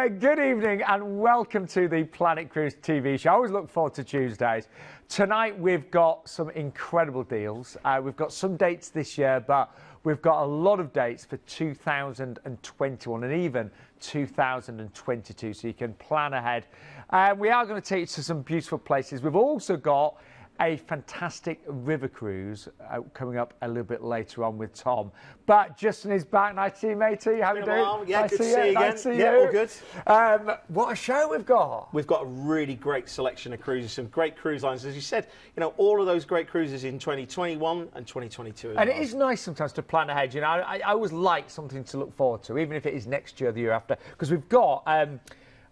There, good evening, and welcome to the Planet Cruise TV show. I always look forward to Tuesdays. Tonight we've got some incredible deals. Uh, we've got some dates this year, but we've got a lot of dates for 2021 and even 2022, so you can plan ahead. Uh, we are going to take you to some beautiful places. We've also got a fantastic river cruise uh, coming up a little bit later on with Tom. But Justin is back. Nice to see you, matey. How are you doing? Yeah, nice good to see you, again. Nice to see yeah, you. all good. Um, what a show we've got. We've got a really great selection of cruises, some great cruise lines. As you said, you know, all of those great cruises in 2021 and 2022 And well. it is nice sometimes to plan ahead. You know, I, I always like something to look forward to, even if it is next year or the year after, because we've got um,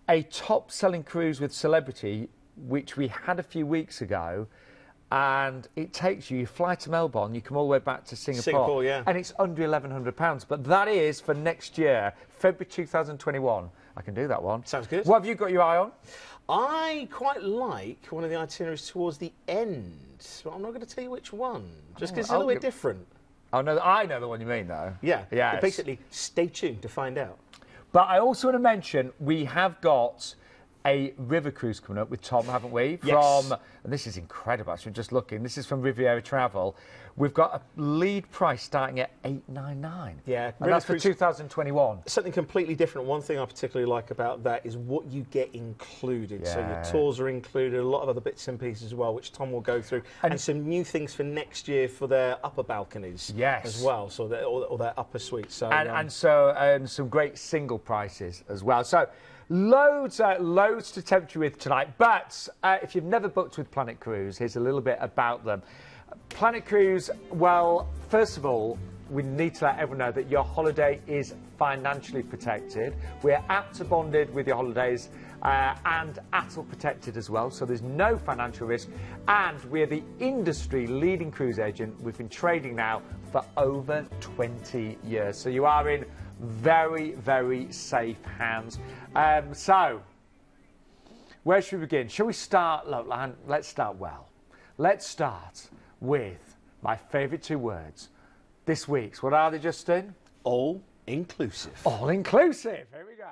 a top-selling cruise with celebrity, which we had a few weeks ago. And it takes you, you fly to Melbourne, you come all the way back to Singapore. Singapore, yeah. And it's under £1,100. But that is for next year, February 2021. I can do that one. Sounds good. What have you got your eye on? I quite like one of the itineraries towards the end, but I'm not going to tell you which one, just oh, because it's a little bit different. Oh, no, I know the one you mean, though. Yeah, Yeah. Basically, stay tuned to find out. But I also want to mention we have got a river cruise coming up with Tom, haven't we? Yes. From and this is incredible. Actually, just looking. This is from Riviera Travel. We've got a lead price starting at eight nine nine. Yeah, and River that's for 2021. Something completely different. One thing I particularly like about that is what you get included. So your tours are included, a lot of other bits and pieces as well, which Tom will go through, and, some new things for next year for their upper balconies Yes. as well, so their, or, or their upper suites. So and, um, and so and some great single prices as well. So loads, uh, loads to tempt you with tonight. But uh, if you've never booked with Planet Cruise, here's a little bit about them. Planet Cruise, well, first of all, we need to let everyone know that your holiday is financially protected. We're ABTA bonded with your holidays uh, and ATOL protected as well, so there's no financial risk. And we're the industry leading cruise agent. We've been trading now for over 20 years. So you are in very, very safe hands. Um, so, where should we begin? Shall we start? Look, let's start well. Let's start with my favourite two words this week's. What are they, Justin? all inclusive. All inclusive. Here we go.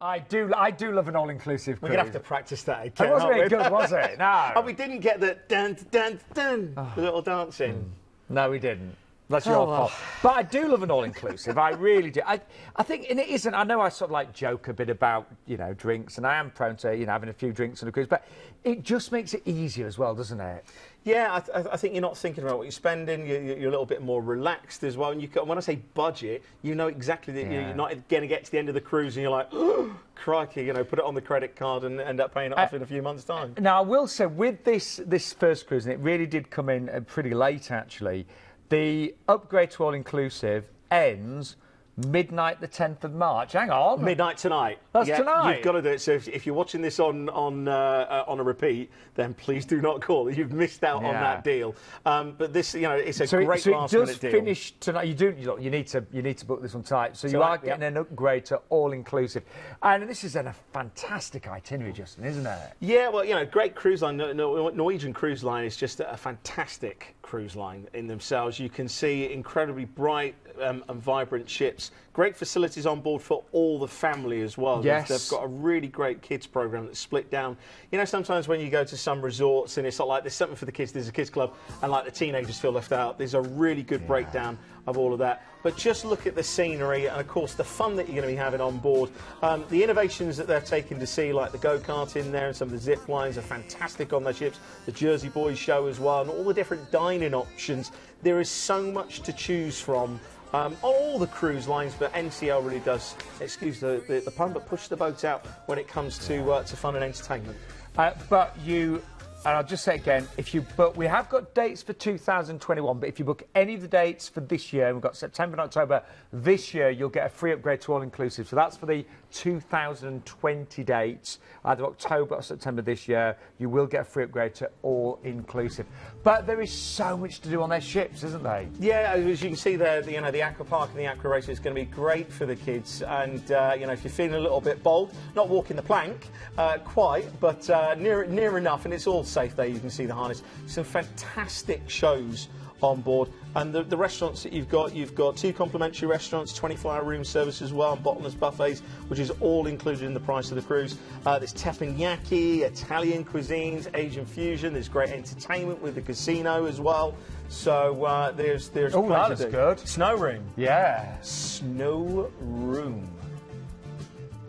I do, I do love an all-inclusive We're gonna have to practice that again. It wasn't aren't very we? good, was it? No. and we didn't get the dun dun dun, Ah. the little dancing. No, we didn't. That's Oh, your well. fault. But I do love an all-inclusive. I really do. I, I think, and it isn't. I know I sort of like joke a bit about you know drinks, and I am prone to you know having a few drinks on a cruise, but it just makes it easier as well, doesn't it? Yeah, I, th- I think you're not thinking about what you're spending. You're, you're a little bit more relaxed as well. And you can, when I say budget, you know exactly that you're- Yeah. you're not going to get to the end of the cruise and you're like, crikey, you know, put it on the credit card and end up paying it off in a few months' time. Now, I will say with this this first cruise, and it really did come in uh, pretty late actually. The upgrade to all-inclusive ends midnight the 10th of March. Hang on. Midnight tonight. That's tonight. You've got to do it. So if, if you're watching this on on uh, uh, on a repeat, then please do not call. You've missed out on that deal. Um, but this, you know, it's a So, it- great so it last does minute deal. finish tonight. You do. You, you need to. You need to book this one tonight. So you Tonight, are getting an upgrade to all inclusive, and this is an, a fantastic itinerary, Justin, isn't it? Yeah, well, you know, great cruise line. Nor- Nor- Norwegian Cruise Line is just a fantastic cruise line in themselves. You can see incredibly bright um, and vibrant ships. Great facilities on board for all the family as well. They've- Yes. They've got a really great kids program that's split down. You know, sometimes when you go to some resorts and it's not like there's something for the kids, there's a kids club, and like the teenagers feel left out. There's a really good breakdown of all of that. But just look at the scenery and, of course, the fun that you're going to be having on board. Um, the innovations that they're taking to see, like the go kart in there and some of the zip lines, are fantastic on their ships. The Jersey Boys show as well, and all the different dining options. There is so much to choose from. Um, on all the cruise lines, but NCL really does, excuse the, the, the pun, but push the boat out when it comes to uh, to fun and entertainment. Uh, but you, and I'll just say again, if you book, we have got dates for 2021, but if you book any of the dates for this year, we've got September and October this year, you'll get a free upgrade to all inclusive. So that's for the 2020 dates, either October or September this year. You will get a free upgrade to all inclusive. But there is so much to do on their ships, isn't there? Yeah, as you can see there, the, you know, the aqua park and the aqua race is going to be great for the kids. And uh, you know, if you're feeling a little bit bold, not walking the plank uh, quite, but uh, near near enough, and it's all safe there. You can see the harness. Some fantastic shows on board. And the, the restaurants that you've got, you've got two complimentary restaurants, 24-hour room service as well, and bottomless buffets, which is all included in the price of the cruise. Uh, there's teppanyaki, Italian cuisines, Asian fusion. There's great entertainment with the casino as well. So uh, there's there's Oh, that is good. Snow room. Yeah. Snow room.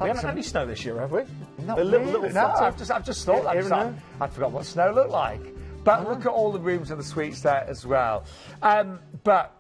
We haven't had any snow this year, have we? Not a little, really. little no. I've just, I've just thought Here- that. Just I forgot what snow looked like. But look at all the rooms and the suites there as well. Um, but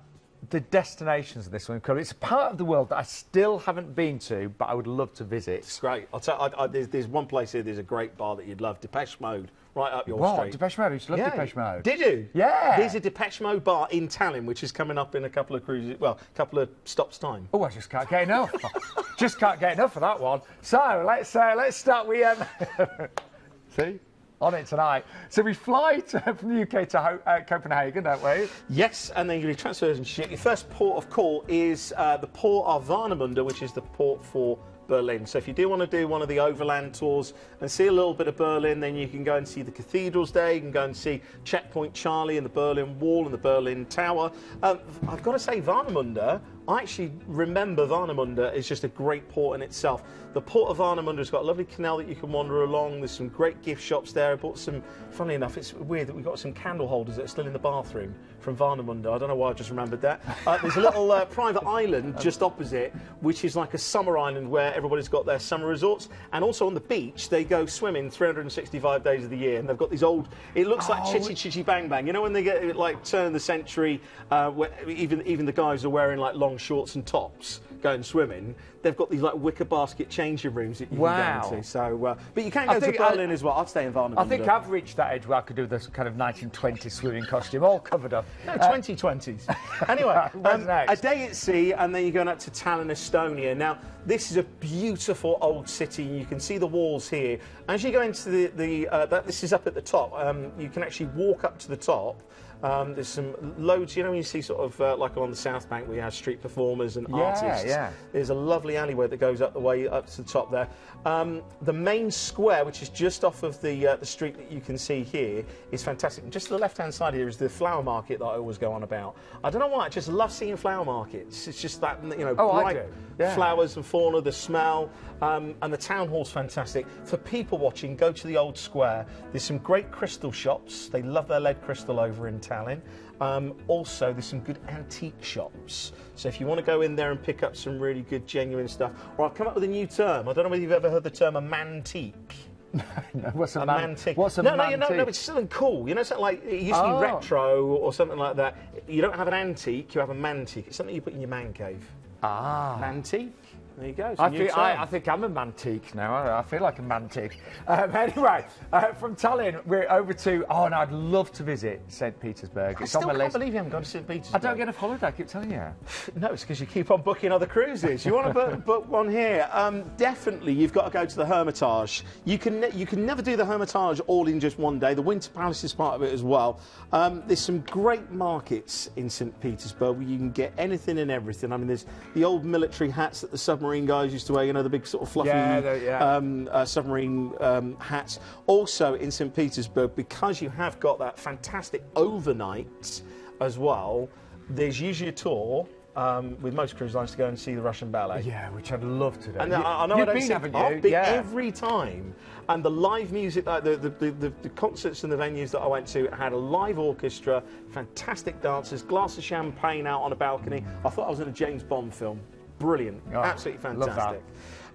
the destinations of this one, incredible. It's a part of the world that I still haven't been to, but I would love to visit. It's great. I'll tell. I, I, there's, there's one place here. There's a great bar that you'd love. Depeche Mode, right up your What? street. Depeche Mode? I used to love Yeah. Depeche Mode. Did you? Yeah. There's a Depeche Mode bar in Tallinn, which is coming up in a couple of cruises. Well, a couple of stops time. Oh, I just can't get enough. just can't get enough of that one. So let's uh, let's start. We um, see on it tonight. So we fly to, from the UK to uh, Copenhagen, don't we? Yes, and then you do transfers and shit. Your first port of call is uh, the port of Warnemünde, which is the port for Berlin. So if you do want to do one of the overland tours and see a little bit of Berlin, then you can go and see the cathedrals there. You can go and see Checkpoint Charlie and the Berlin Wall and the Berlin Tower. Um, I've got to say, Warnemünde, I actually remember Warnemünde is just a great port in itself. The port of Warnemünde has got a lovely canal that you can wander along. There's some great gift shops there. I bought some, funnily enough, it's weird that we've got some candle holders that are still in the bathroom from Warnemünde. I don't know why I just remembered that. Uh, there's a little uh, private island just opposite, which is like a summer island where everybody's got their summer resorts. And also on the beach, they go swimming 365 days of the year. And they've got these old, it looks like Oh. Chitty Chitty Bang Bang. You know when they get like turn of the century, uh, where even, even the guys are wearing like long shorts and tops going swimming. They've got these like wicker basket changing rooms that you Wow. can go into. So, uh, but you can I go to think I- Berlin as well. I'd stay in Warnemünde. I think I've reached that age where I could do this kind of 1920s swimming costume, all covered up. No, Uh, 2020s. anyway, um, a day at sea, and then you're going up to Tallinn, Estonia. Now, this is a beautiful old city. You can see the walls here. As you go into the, the uh, that, this is up at the top. Um, you can actually walk up to the top. Um, there's some loads, you know, when you see sort of uh, like along the South Bank, we have street performers and Yeah, artists. yeah. There's a lovely alleyway that goes up the way up to the top there. Um, the main square, which is just off of the uh, the street that you can see here, is fantastic. Just to the left-hand side here is the flower market that I always go on about. I don't know why, I just love seeing flower markets. It's just that you know Oh, bright. Yeah. flowers and fauna, the smell, um, and the town hall's fantastic. For people watching, go to the old square. There's some great crystal shops. They love their lead crystal over in Tallinn. Um, also, there's some good antique shops. So if you want to go in there and pick up some really good, genuine stuff, or I've come up with a new term. I don't know whether you've ever heard the term a mantique. what's a, A man- mantique. What's a no, no, you know, no, it's something cool. You know, something like it used to Oh. be retro or something like that. You don't have an antique, you have a mantique. It's something you put in your man cave. Ah. Mantique. There you go. it's I, feel. I, I think I'm a mantique now. I, I feel like a mantique. Um, anyway, uh, from Tallinn, we're over to. Oh, and I'd love to visit St. Petersburg. I still on my can't list. believe you haven't gone to St. Petersburg. I don't get a holiday, I keep telling you. No, it's because you keep on booking other cruises. You want to book, book one here? Um, definitely, you've got to go to the Hermitage. You can you can never do the Hermitage all in just one day. The Winter Palace is part of it as well. Um, there's some great markets in St. Petersburg where you can get anything and everything. I mean, there's the old military hats that the submarine guys used to wear. You know, the big sort of fluffy Yeah, yeah. um, uh, submarine um, hats. Also in St. Petersburg, because you have got that fantastic overnight as well, there's usually a tour um, with most cruise lines to go and see the Russian ballet. Yeah, which I'd love to do. And You- I, I know I don't been, see, haven't you? Been yeah. every time. And the live music, uh, the, the, the, the, the concerts and the venues that I went to had a live orchestra, fantastic dancers, glass of champagne out on a balcony. I thought I was in a James Bond film. Brilliant, Oh, absolutely fantastic.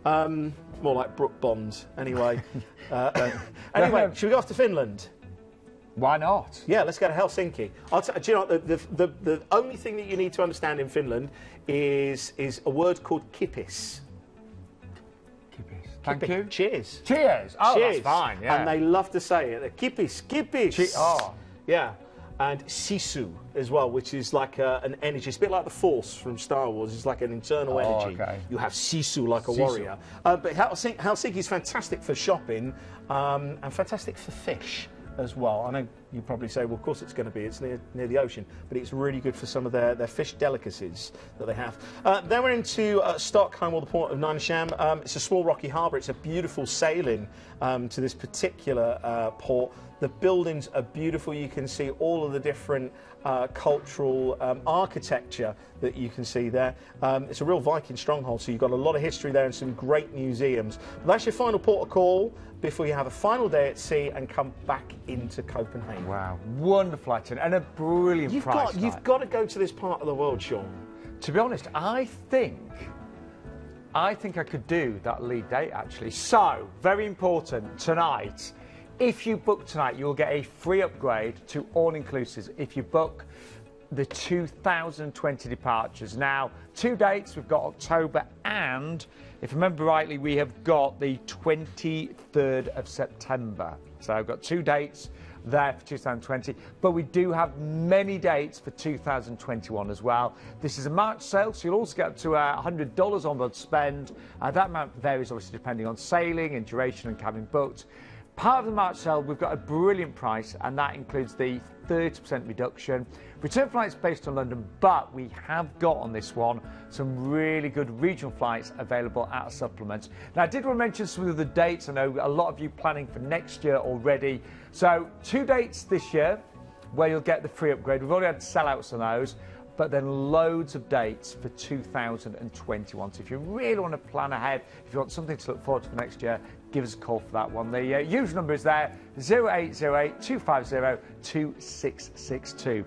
Um, more like Brooke Bond, anyway. uh, uh, anyway, should we go off to Finland? Why not? Yeah, let's go to Helsinki. Do you know what, the, the, the, the only thing that you need to understand in Finland is is a word called kippis. Thank you. Cheers. Cheers. Oh, Cheers. that's fine. Yeah. And they love to say it. The kippis, kippis. Che- oh. Yeah. And sisu as well, which is like uh, an energy. It's a bit like the Force from Star Wars. It's like an internal Oh, energy. okay. You have sisu like a Sisu. warrior. Uh, but Helsinki, Helsinki is fantastic for shopping um, and fantastic for fish as well. I know you probably say, well, of course it's going to be. It's near, near the ocean. But it's really good for some of their, their fish delicacies that they have. Uh, then we're into uh, Stockholm, or the port of Nynäshamn. Um, it's a small rocky harbour. It's a beautiful sailing um, to this particular uh, port. The buildings are beautiful. You can see all of the different uh, cultural um, architecture that you can see there. Um, it's a real Viking stronghold, so you've got a lot of history there and some great museums. But that's your final port of call before you have a final day at sea and come back into Copenhagen. Wow, wonderful itinerary and a brilliant You've price. got, you've got to go to this part of the world, Sean. To be honest, I think I think I could do that lead date actually. So, very important tonight. If you book tonight, you'll get a free upgrade to all inclusives if you book the 2020 departures. Now, two dates we've got October and, if I remember rightly, we have got the 23rd of September. So I've got two dates there for 2020, but we do have many dates for 2021 as well. This is a March sale, so you'll also get up to uh, $100 on board spend. Uh, that amount varies obviously depending on sailing and duration and cabin booked. Part of the March sale, we've got a brilliant price, and that includes the 30% reduction. Return flights based on London, but we have got on this one some really good regional flights available at a supplement. Now, I did want to mention some of the dates. I know a lot of you planning for next year already. So, two dates this year where you'll get the free upgrade. We've already had sellouts on those but then loads of dates for 2021. So if you really want to plan ahead, if you want something to look forward to for next year, give us a call for that one. The uh, usual number is there 0808 250 2662.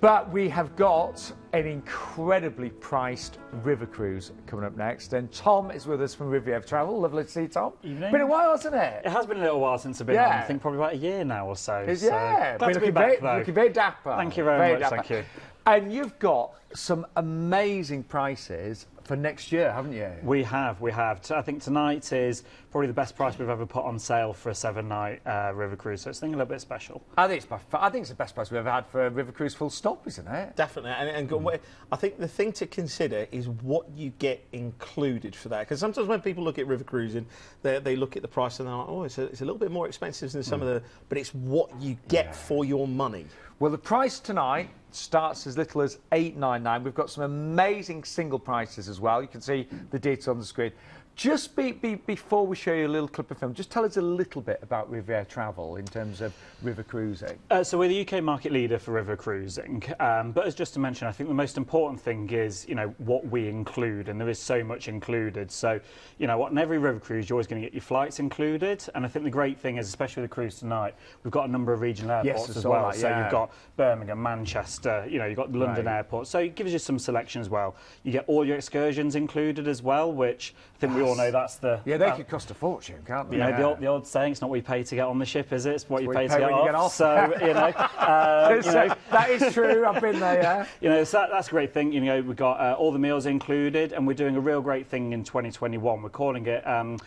But we have got an incredibly priced river cruise coming up next. And Tom is with us from Riviera Travel. Lovely to see you, Tom. Evening. Been a while, hasn't it? It has been a little while since I've been Yeah. on. I think probably about a year now or so. Is- so yeah, glad Been to be back very, though. looking very dapper. Thank you very much, thank you. And you've got some amazing prices for next year, haven't you? We have, we have. I think tonight is probably the best price we've ever put on sale for a seven-night uh, river cruise. So it's something a little bit special. I think it's by far, I think it's the best price we've ever had for a river cruise full stop, isn't it? Definitely, and, and go- I think the thing to consider is what you get included for that. Because sometimes when people look at river cruising, they, they look at the price and they're like, "Oh, it's a, it's a little bit more expensive than some of the," but it's what you get for your money. Well, the price tonight starts as little as eight nine nine. We've got some amazing single prices as well. You can see the detail on the screen. Just be, be, before we show you a little clip of film, just tell us a little bit about Riviera Travel in terms of river cruising. Uh, so we're the UK market leader for river cruising, um, but as just to mention, I think the most important thing is you know what we include, and there is so much included. So you know what, in every river cruise, you're always going to get your flights included, and I think the great thing is, especially with the cruise tonight, we've got a number of regional airports I as well. that, So you've got Birmingham, Manchester, you know, you've got London Right. airport. So it gives you some selection as well. You get all your excursions included as well, which I think we all know that's the Yeah, they uh, could cost a fortune, can't they? you know, Yeah. the, old, the old saying, it's not what you pay to get on the ship, is it? It's what you what pay, you to pay get when you get off. off. So, you know, uh, you know, that is true. I've been there. Yeah. you know, so that, that's a great thing. You know, we've got uh, all the meals included, and we're doing a real great thing in 2021. We're calling it um,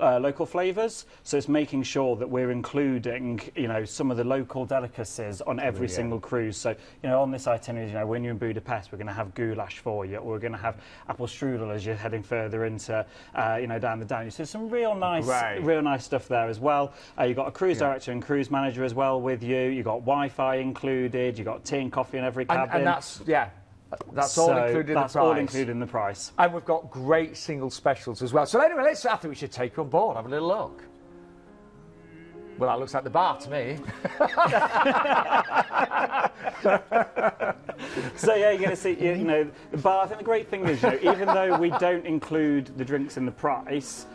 uh, local flavours. So it's making sure that we're including, you know, some of the local delicacies on every Yeah. single cruise. So, you know, on this itinerary, you know, when you're in Budapest, we're going to have goulash for you, or we're going to have apple strudel as you're heading further into, uh, you know, down the Danube. So there's some real nice, Right. real nice stuff there as well. Uh, you've got a cruise Yeah. director and cruise manager as well with you. You've got Wi-Fi included. You've got tea and coffee in every And, cabin. and that's yeah, that's all included in the price. That's all included in the price. And we've got great single specials as well. So anyway, let's. I think we should take you on board. Have a little look. Well, that looks like the bar to me. So yeah, you're going to see, you, you know, the bar. I think the great thing is, you know, even though we don't include the drinks in the price,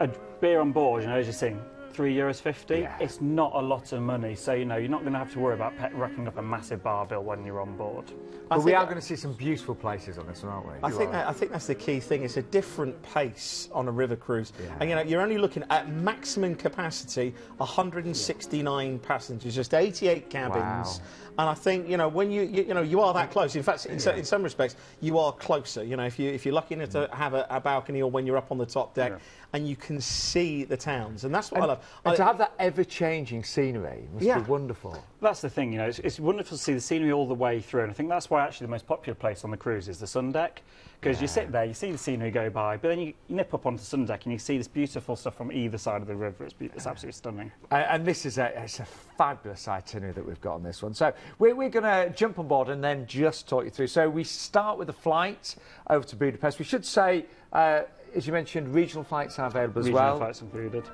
a beer on board, you know, as you're seeing, three euros fifty. Yeah. It's not a lot of money, so you know, you're not going to have to worry about pe- racking up a massive bar bill when you're on board. But we are going to see some beautiful places on this one, aren't we? I You think are. that, I think that's the key thing. It's a different pace on a river cruise, Yeah. and you know you're only looking at maximum capacity 169 passengers, just 88 cabins. Wow. And I think you know when you you, you know you are that close. In fact, in, so, in some respects, you are closer. You know if you if you're lucky enough to mm. have a, a balcony or when you're up on the top deck, Yeah. And you can see the towns, and that's what and, I love. and I- to have that ever-changing scenery must Yeah. be wonderful. That's the thing, you know, it's, it's wonderful to see the scenery all the way through, and I think that's why actually the most popular place on the cruise is the sun deck, because you sit there, you see the scenery go by, but then you, you nip up onto the sun deck and you see this beautiful stuff from either side of the river. It's, be- it's absolutely stunning. And, and this is a, it's a fabulous itinerary that we've got on this one. So we're, we're going to jump on board and then just talk you through. So we start with a flight over to Budapest. We should say, uh, as you mentioned, regional flights are available as well. Regional flights included.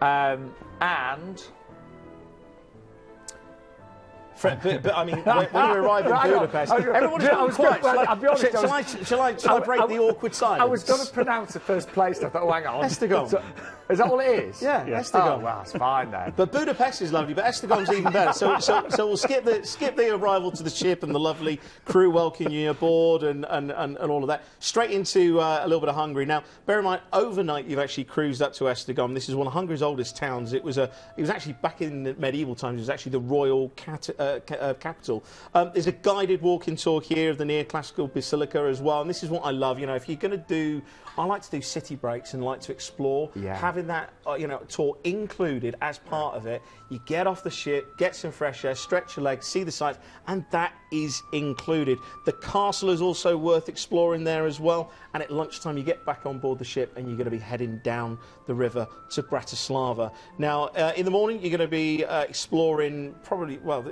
Um, and but, but, I mean, when, when you arrive in Budapest, everyone is quiet. Shall, I, will honest, shall, I, shall I, break I, the awkward silence? I was going to pronounce the first place, I thought, oh, hang on. Estegon is that all it is? Yeah, Yeah. Esztergom. Oh, well, it's fine then. But Budapest is lovely, but Esztergom's even better. So, so, so we'll skip the skip the arrival to the ship and the lovely crew welcoming you aboard and, and, and, and all of that. Straight into uh, a little bit of Hungary. Now, bear in mind, overnight you've actually cruised up to Esztergom. This is one of Hungary's oldest towns. It was a it was actually back in the medieval times. It was actually the royal cat, uh, ca- uh, capital. Um, there's a guided walking tour here of the neoclassical basilica as well. And this is what I love. You know, if you're going to do I like to do city breaks and like to explore. Yeah. Having that, uh, you know, tour included as part of it, you get off the ship, get some fresh air, stretch your legs, see the sights, and that is included. The castle is also worth exploring there as well. And at lunchtime, you get back on board the ship and you're going to be heading down the river to Bratislava. Now, uh, in the morning, you're going to be uh, exploring probably, well,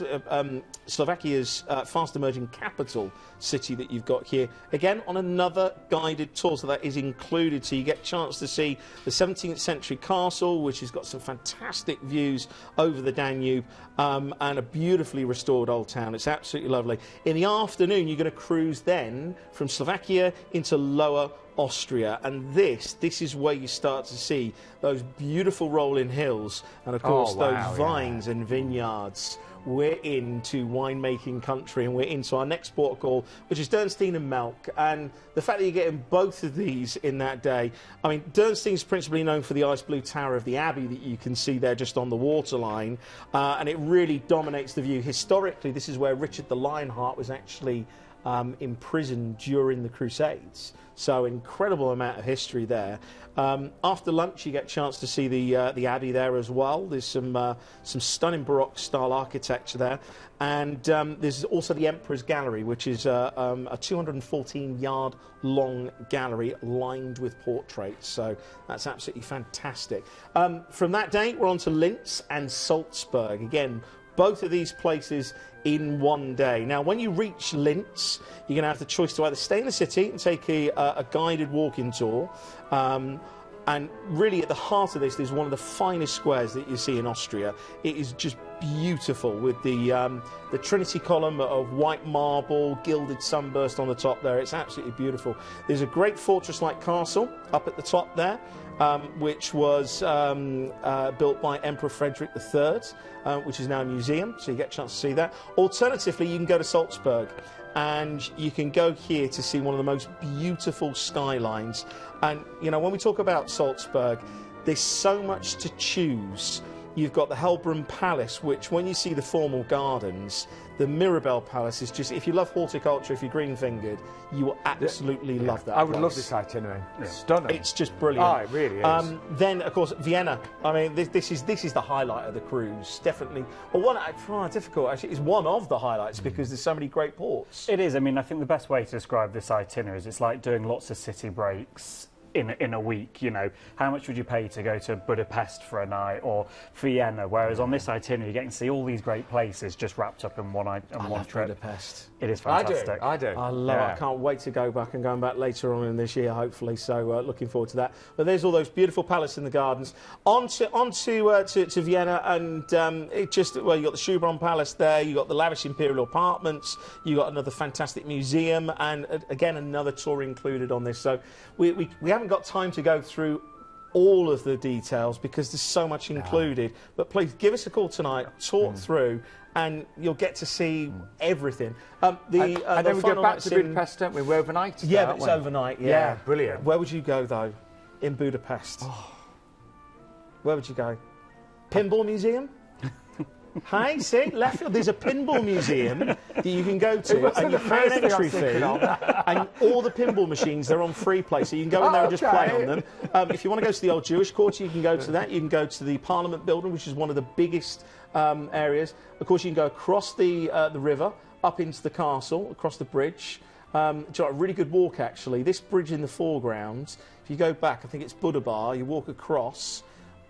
uh, um, Slovakia's uh, fast emerging capital city that you've got here. Again, on another guided tour, so that is included. So you get a chance to see the 17th century castle, which has got some fantastic views over the Danube um, and a beautifully restored old town. It's absolutely lovely. In the afternoon, you're going to cruise then from Slovakia into Lower Austria, and this this is where you start to see those beautiful rolling hills, and of Oh, course wow, those yeah. vines and vineyards. We're into winemaking country, and we're into our next port call, which is Dürnstein and Melk. And the fact that you're getting both of these in that day, I mean, Dürnstein's principally known for the ice blue tower of the Abbey that you can see there just on the waterline, uh, and it really dominates the view. Historically, this is where Richard the Lionheart was actually um, imprisoned during the Crusades. So incredible amount of history there. Um, after lunch, you get a chance to see the uh, the abbey there as well. There's some uh, some stunning Baroque style architecture there, and um, there's also the Emperor's Gallery, which is uh, um, a 214 yard long gallery lined with portraits. So that's absolutely fantastic. Um, from that day, we're on to Linz and Salzburg again both of these places in one day. Now, when you reach Linz, you're going to have the choice to either stay in the city and take a, uh, a guided walking tour. Um, and really, at the heart of this, there's one of the finest squares that you see in Austria. It is just beautiful with the um, the Trinity column of white marble, gilded sunburst on the top there. It's absolutely beautiful. There's a great fortress-like castle up at the top there, um, which was um, uh, built by Emperor Frederick III, uh, which is now a museum, so you get a chance to see that. Alternatively, you can go to Salzburg and you can go here to see one of the most beautiful skylines. And, you know, when we talk about Salzburg, there's so much to choose. You've got the Hellbrunn Palace, which, when you see the formal gardens, the Mirabell Palace is just, if you love horticulture, if you're green fingered, you will absolutely love that. I would love this itinerary. Stunning. It's just brilliant. Oh, it really is. Um, then, of course, Vienna. I mean, this, this is this is the highlight of the cruise, definitely. Well, one oh, difficult actually. It's one of the highlights because there's so many great ports. It is. I mean, I think the best way to describe this itinerary is it's like doing lots of city breaks in in a week. You know, how much would you pay to go to Budapest for a night or Vienna? Whereas on this itinerary, you're getting to see all these great places just wrapped up in one i- in I one love trip. Budapest. It is fantastic. I do. fantastic. I do. I love it. I can't wait to go back and going back later on in this year, hopefully. So uh, looking forward to that. But there's all those beautiful palaces in the gardens. On to, on to, uh, to, to Vienna, and um, it just, well, you got the Schönbrunn Palace there, you got the lavish imperial apartments, you got another fantastic museum, and uh, again, another tour included on this. So we, we, we haven't got time to go through all of the details because there's so much included. But please give us a call tonight, talk through, and you'll get to see everything. Um, the, and, uh, and the then we go back to Budapest, don't we? We're overnight. Yeah, but it's we? overnight. Yeah. Yeah, brilliant. Where would you go though? In Budapest. Where would you go? Pinball museum. Hi, see, left field. There's a pinball museum that you can go to, and you pay an entry fee, and all the pinball machines they're on free play, so you can go in there and just play on them. Um, if you want to go to the old Jewish Quarter, you can go to that. You can go to the Parliament Building, which is one of the biggest um, areas. Of course, you can go across the uh, the river, up into the castle, across the bridge. Um, know, a really good walk actually. This bridge in the foreground. If you go back, I think it's Buddha Bar. You walk across.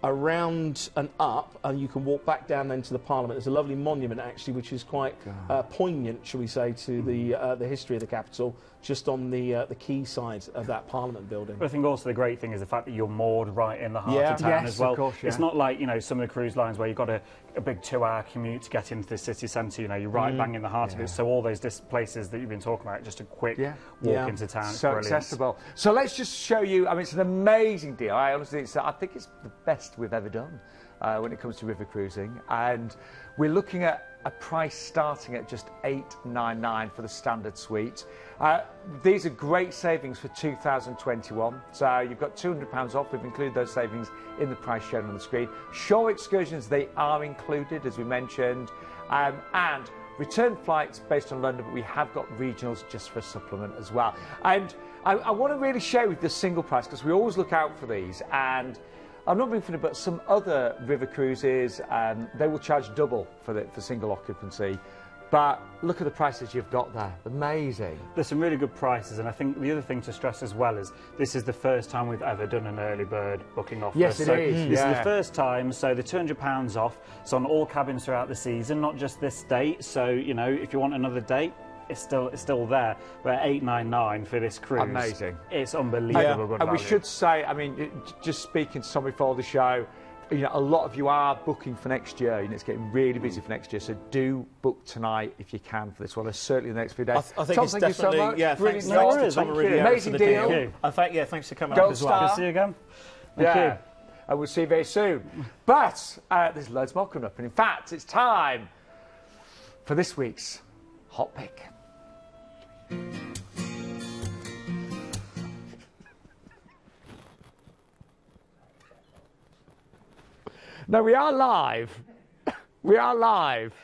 Around and up, and you can walk back down then to the Parliament. There's a lovely monument actually, which is quite uh, poignant, shall we say, to the uh, the history of the capital, just on the uh, the quay side of that Parliament building. But I think also the great thing is the fact that you're moored right in the heart Yeah. of town Yes, as of well. course, It's not like you know some of the cruise lines where you've got a, a big two-hour commute to get into the city centre. You know, you're right bang in the heart of it. So all those dis- places that you've been talking about, just a quick Yeah. walk Yeah. into town. So brilliant. accessible. So let's just show you. I mean, it's an amazing deal. I honestly, it's, I think it's the best we've ever done uh, when it comes to river cruising, and we're looking at a price starting at just eight nine nine for the standard suite. Uh, these are great savings for 2021. So you've got 200 pounds off. We've included those savings in the price shown on the screen. Shore excursions they are included, as we mentioned, um, and return flights based on London, but we have got regionals just for a supplement as well. And I, I want to really share with you the single price because we always look out for these. And I'm not being funny, but some other river cruises, um, they will charge double for the, for single occupancy. But look at the prices you've got there. Amazing. There's some really good prices, and I think the other thing to stress as well is this is the first time we've ever done an early bird booking offer. Yes, it so is, This is the first time, so the £200 off. It's on all cabins throughout the season, not just this date. So you know, if you want another date. It's still it's still there. We're at eight nine nine for this cruise. Amazing. It's unbelievable. good and we should say, I mean, just speaking to somebody before the show, you know, a lot of you are booking for next year. You know, it's getting really busy for next year. So do book tonight if you can for this one. There's certainly the next few days. I, th- I think Tom, it's thank you so much. yeah. Brilliant Thanks, No thanks worries, to Tom thank you. Amazing for the deal. deal. Thank, yeah, thanks for coming Gold up as well. star. Good to see you again. Thank yeah. you. And we'll see you very soon. But uh, there's loads more coming up. And in fact, it's time for this week's Hot Pick. No, we are live. We are live.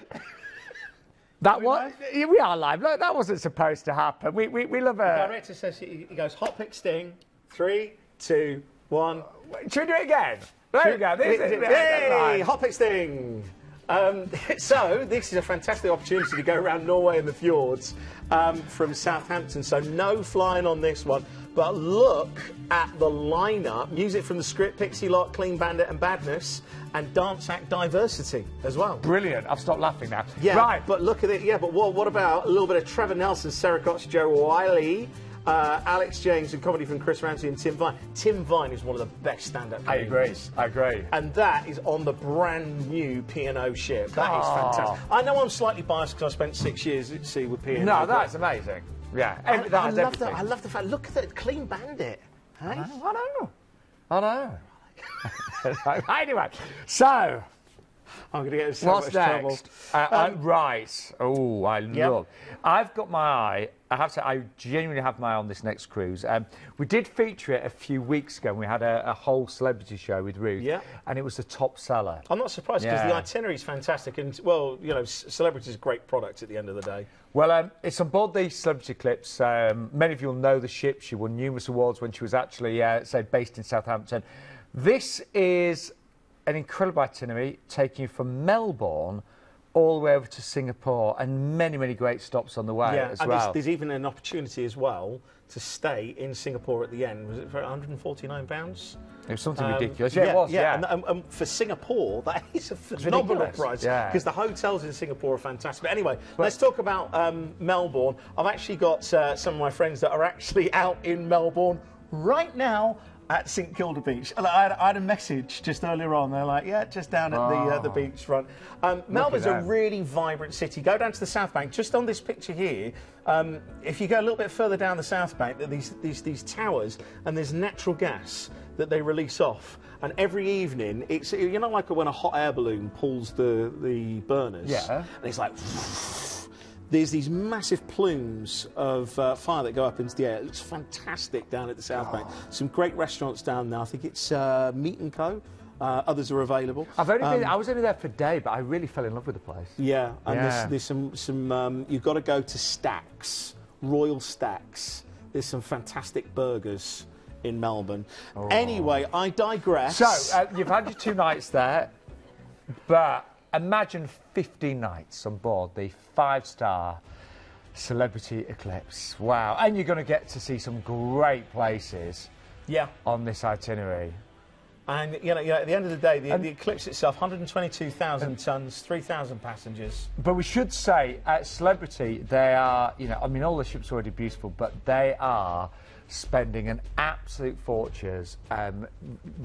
That was we are live. Look, that wasn't supposed to happen. We we, we love a. Director says he, he goes hot pick sting. Three, two, one. Should we do it again? There you go. This is Hey, hot pick sting. Um, so this is a fantastic opportunity to go around Norway and the fjords um, from Southampton. So no flying on this one, but look at the lineup: music from the script, Pixie Lott, Clean Bandit, and Madness, and dance act diversity as well. Brilliant. I've stopped laughing now. Yeah, Right. but look at it. Yeah, but what, what about a little bit of Trevor Nelson, Sara Cox, Jo Whiley, uh, Alex James, and comedy from Chris Ramsey and Tim Vine. Tim Vine is one of the best stand-up I agree. comedians. I agree. And that is on the brand new P&O ship. That is Ah. fantastic. I know I'm slightly biased because I spent six years at sea with P&O. No, that's amazing. Yeah, I, that I love the, I love the fact. Look at that clean bandit. Hey? I know. I know. anyway, so I'm going to get in so what's much trouble. next? Uh, uh, right. Oh, I Yep. love. I've got my eye. I have to. I genuinely have my eye on this next cruise. Um, we did feature it a few weeks ago. and We had a, a whole celebrity show with Ruth. Yeah. And it was the top seller. I'm not surprised because Yeah. the itinerary is fantastic, and well, you know, celebrity is a great product at the end of the day. Well, um, it's on board the Celebrity Eclipse. Um, many of you will know the ship. She won numerous awards when she was actually, uh, say, based in Southampton. This is an incredible itinerary taking you from Melbourne all the way over to Singapore and many, many great stops on the way as and well. there's, there's even an opportunity as well to stay in Singapore at the end. Was it for 149 pounds? it was something Um, ridiculous. Yeah, it was. Yeah. And, and, and for Singapore, that is a phenomenal price. Yeah. Because the hotels in Singapore are fantastic. But anyway, let's talk about um, Melbourne. I've actually got uh, some of my friends that are actually out in Melbourne right now. At St Kilda Beach, And I had, I had a message just earlier on. They're like, "Yeah, just down at the uh, the beachfront." Um, Melbourne's a really vibrant city. Go down to the South Bank. Just on this picture here, um, if you go a little bit further down the South Bank, there these, these, these towers, and there's natural gas that they release off. And every evening, it's you know like when a hot air balloon pulls the, the burners. Yeah. And it's like. There's these massive plumes of uh, fire that go up into the air. It looks fantastic down at the South Bank. Some great restaurants down there. I think it's uh, Meat and Co. Uh, others are available. I've only been, Um, I was only there for a day, but I really fell in love with the place. yeah, and Yeah. There's, there's some some um, you've got to go to Stacks, Royal Stacks. There's some fantastic burgers in Melbourne. Anyway, I digress. So, uh, you've had your two nights there, but imagine 50 nights on board the five star Celebrity Eclipse. Wow. And you're going to get to see some great places yeah, on this itinerary. And you know, you know, at the end of the day, the, the Eclipse itself, 122,000 tons, 3,000 passengers. But we should say, at Celebrity, they are, you know, I mean, all the ships are already beautiful, but they are spending an absolute fortune, um,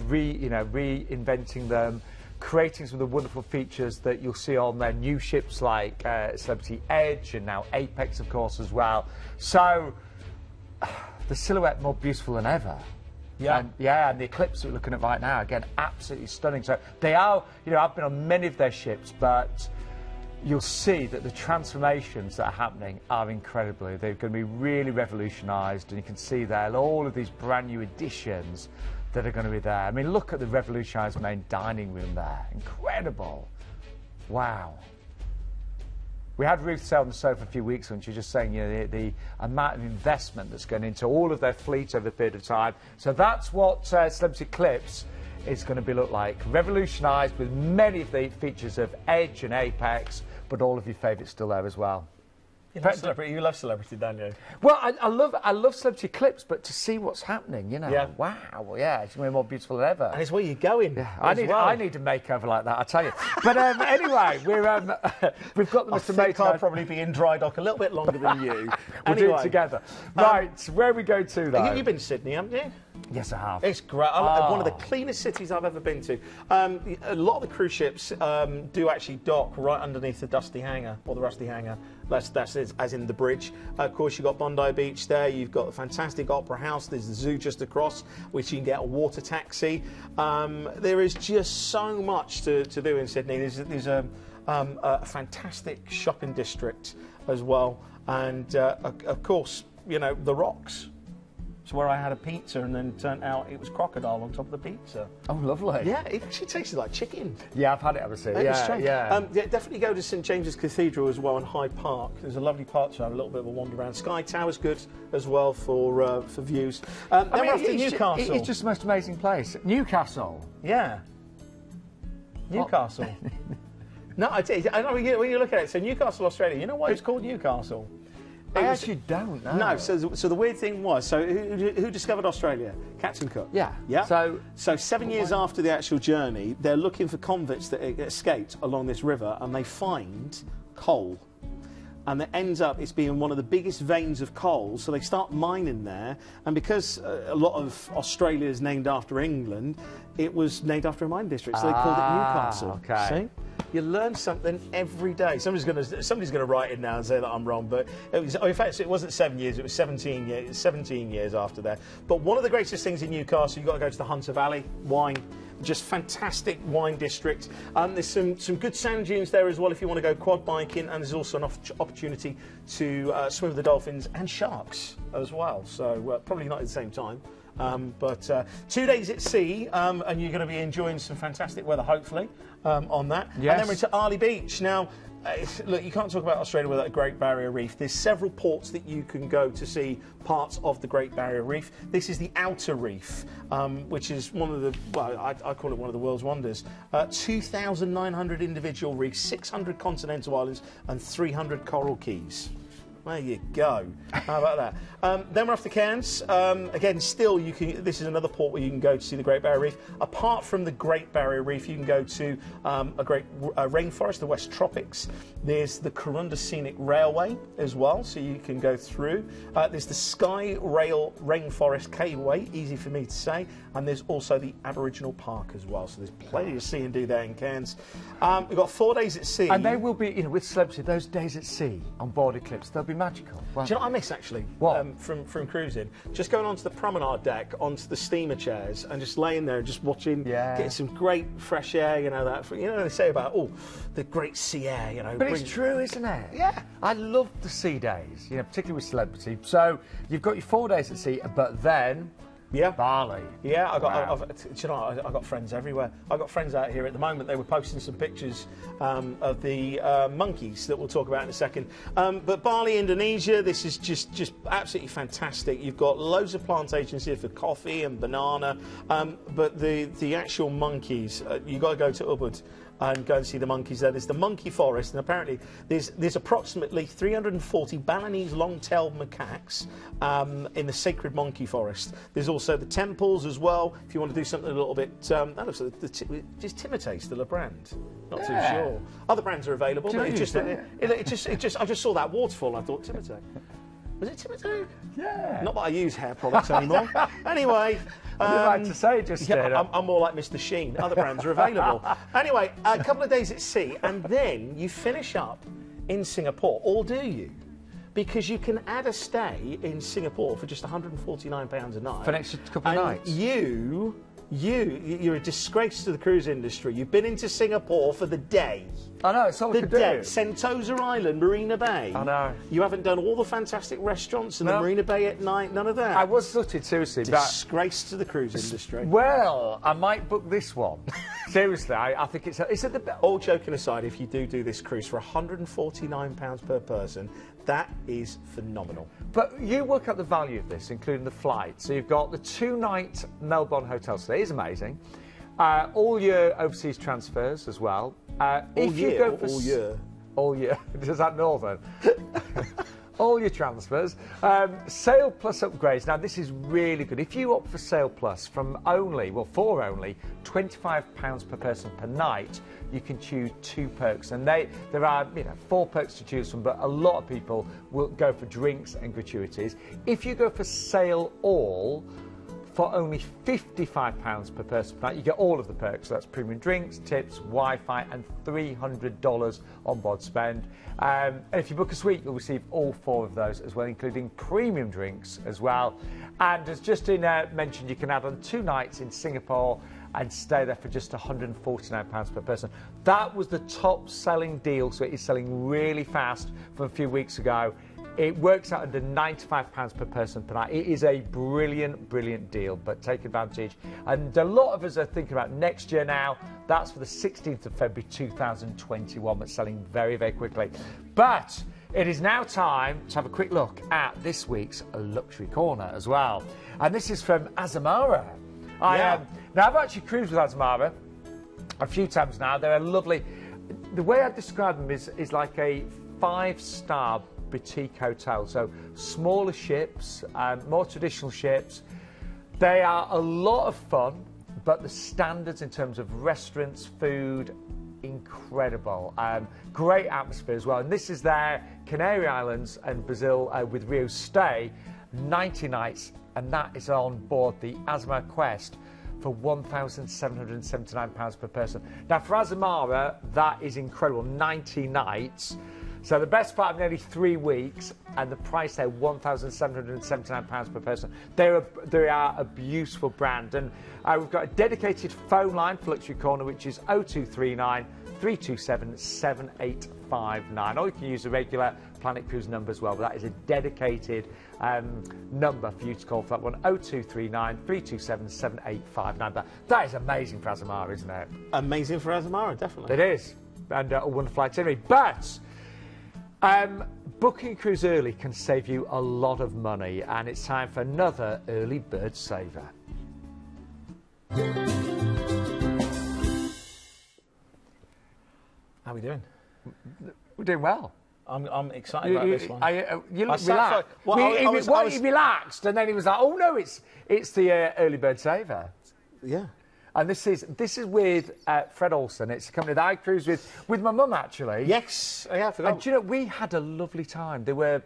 re, you know, reinventing them, creating some of the wonderful features that you'll see on their new ships like uh, Celebrity Edge and now Apex, of course, as well. So the silhouette more beautiful than ever. Yeah. And, yeah, and the Eclipse that we're looking at right now, again, absolutely stunning. So they are, you know, I've been on many of their ships, but you'll see that the transformations that are happening are incredibly. They're going to be really revolutionised, and you can see there all of these brand new additions that are going to be there. I mean, look at the revolutionised main dining room there. Incredible. Wow. We had Ruth Sell on the sofa a few weeks ago, and she was just saying, you know, the, the amount of investment that's going into all of their fleet over a period of time. So that's what uh, Celebrity Eclipse is going to be look like. Revolutionised with many of the features of Edge and Apex, but all of your favourites still there as well. You love celebrity, you love celebrity, don't you? Well, I, I love I love Celebrity Eclipse, but to see what's happening, you know, Yeah. wow, yeah, it's going to be more beautiful than ever. And it's where you're going. I as need, well. I need a makeover like that, I tell you. But um, anyway, we're, um, we've got the I Mr. think Mate. I'll probably be in dry dock a little bit longer than you. We'll do it together. Right, where we go to though? You, you've been to Sydney, haven't you? Yes, I have. It's great. I- One of the Oh. cleanest cities I've ever been to. Um, a lot of the cruise ships um, do actually dock right underneath the Dusty Hangar or the Rusty Hangar. That's that's as, in the bridge. Uh, of course, you've got Bondi Beach there. You've got the fantastic Opera House. There's the zoo just across, which you can get a water taxi. Um, there is just so much to, to do in Sydney. There's there's a, um, a fantastic shopping district as well, and uh, of course, you know the rocks. It's where I had a pizza and then turned out it was crocodile on top of the pizza. Oh, lovely. Yeah, it actually tasted like chicken. Yeah, I've had it, obviously. It was Yeah, yeah. Um, yeah, definitely go to St James's Cathedral as well in Hyde Park. There's a lovely park to have a little bit of a wander around. Sky Tower's good as well for uh, for views. Um, then we're off to it's Newcastle. it's just the most amazing place. Newcastle. yeah, Newcastle. no, I tell you, I know when you, when you look at it. So Newcastle, Australia. You know why it's called Newcastle? I was- actually don't know. No, so, so the weird thing was, so who, who- discovered Australia? Captain Cook. Yeah. Yeah. So- so seven years after the actual journey, they're looking for convicts that escaped along this river, and they find coal. And it ends up it's being one of the biggest veins of coal. So they start mining there, and because uh, a lot of Australia is named after England, it was named after a mine district. So they called it Ah, Newcastle. okay. See? You learn something every day. Somebody's going to somebody's going to write it now and say that I'm wrong, but it was, oh, in fact, it wasn't seven years; it was 17 years. 17 years after that. But one of the greatest things in Newcastle, you've got to go to the Hunter Valley wine. Just fantastic wine district. Um, there's some, some good sand dunes there as well if you want to go quad biking, and there's also an opportunity to uh, swim with the dolphins and sharks as well. So uh, probably not at the same time. Um, but uh, two days at sea, um, and you're going to be enjoying some fantastic weather, hopefully, um, on that. And then we're to Airlie Beach. Now, uh, look, you can't talk about Australia without the Great Barrier Reef. There's several ports that you can go to see parts of the Great Barrier Reef. This is the Outer Reef, um, which is one of the, well, I, I call it one of the world's wonders. Uh, 2,900 individual reefs, 600 continental islands, and 300 coral cays. There you go. How about that? Um, then we're off to Cairns. Um, again, still, you can. This is another port where you can go to see the Great Barrier Reef. Apart from the Great Barrier Reef, you can go to um, a great uh, rainforest, the Wet Tropics. There's the Kuranda Scenic Railway as well, so you can go through. Uh, there's the Sky Rail Rainforest Caveway, easy for me to say, and there's also the Aboriginal Park as well. So there's plenty to see and do there in Cairns. Um, we've got four days at sea. And they will be, you know, with celebrity, those days at sea on board Eclipse, they'll be magical. won't Do you know what I miss actually? What? Um, from from cruising, just going onto the promenade deck, onto the steamer chairs, and just laying there, and just watching, Yeah. getting some great fresh air. You know that. You know they say about oh, the great sea air. You know, But it's true, isn't it? Yeah. I love the sea days, you know, particularly with celebrity. So you've got your four days at sea, but then Yeah. Bali. Yeah, I got. Wow. I've, you know, I, I got friends everywhere. I got friends out here at the moment. They were posting some pictures um, of the uh, monkeys that we'll talk about in a second. Um, but Bali, Indonesia, this is just just absolutely fantastic. You've got loads of plantations here for coffee and banana. Um, but the the actual monkeys, uh, you got to go to Ubud and go and see the monkeys there. There's the monkey forest, and apparently there's there's approximately 340 Balinese long-tailed macaques um, in the sacred monkey forest. There's also the temples as well. If you want to do something a little bit, um, that looks like the, the, is Timotei still a brand? Not Yeah. too sure. Other brands are available, but it just, it? it, it, it just, it just, I just saw that waterfall. and I thought Timotei. Was it Timotei? Yeah. Not that I use hair products anymore. anyway. I didn't like um, to say just yeah. I'm, I'm more like Mr. Sheen. Other brands are available. anyway, a couple of days at sea, and then you finish up in Singapore, or do you? Because you can add a stay in Singapore for just 149 pounds a night For an extra couple of and nights? You, you, you're a disgrace to the cruise industry. You've been into Singapore for the day. I know, it's all The could do. day, Sentosa Island, Marina Bay. I know. You haven't done all the fantastic restaurants in No. the Marina Bay at night. None of that. I was gutted, seriously. But, disgrace to the cruise industry. well, I might book this one. seriously, I, I think it's, it's at the... All joking aside, if you do do this cruise for 149 pounds per person, that is phenomenal. But you work out the value of this, including the flight. So you've got the two-night Melbourne hotel stay, is amazing. Uh, all your overseas transfers as well. Uh, All if you year, go for all year. all year. Does that northern? all your transfers. Um, Sail Plus upgrades. Now this is really good. If you opt for Sail Plus from only, well, for only £25 per person per night, you can choose two perks, and they there are you know four perks to choose from, but a lot of people will go for drinks and gratuities. If you go for Sail All for only £55 per person per night. You get all of the perks. So that's premium drinks, tips, Wi-Fi, and $300 on-board spend. Um, and if you book a suite, you'll receive all four of those as well, including premium drinks as well. And as Justin uh, mentioned, you can add on two nights in Singapore and stay there for just £149 per person. That was the top selling deal, so it is selling really fast from a few weeks ago. It works out under £95 per person per night. It is a brilliant, brilliant deal, but take advantage. And a lot of us are thinking about next year now. That's for the 16th of February 2021, but selling very, very quickly. But it is now time to have a quick look at this week's luxury corner as well. And this is from Azamara. I Yeah. um, now I've actually cruised with Azamara a few times now. They're a lovely. The way I describe them is is like a five-star boutique hotel. So smaller ships, um, more traditional ships. They are a lot of fun, but the standards in terms of restaurants, food, incredible. Um, great atmosphere as well. And this is their Canary Islands and Brazil uh, with Rio stay, 90 nights, and that is on board the Azamara Quest for £1,779 per person. Now, for Azamara, that is incredible. 90 nights. So the best part of nearly three weeks, and the price there, £1,779 per person. They're a, they are a beautiful brand. And uh, we've got a dedicated phone line for Luxury Corner, which is 0239 327 7859. Or you can use the regular Planet Cruise number as well, but that is a dedicated um, number for you to call for that one 0239 327 7859. But that is amazing for Azamara, isn't it? Amazing for Azamara, definitely. It is. And uh, a wonderful itinerary. But um, booking a cruise early can save you a lot of money, and it's time for another early bird saver. How are we doing? We're doing well. I'm, I'm excited about this one. I, uh, you I look sat relaxed. for- well, We- I was- he, I was- well, was- he relaxed, and then he was like, "Oh no, it's it's the uh, early bird saver." yeah. And this is this is with uh, Fred Olsen. It's a company that I cruise with with my mum actually. Yes, yeah, I forgot. And do you know, we had a lovely time. They were,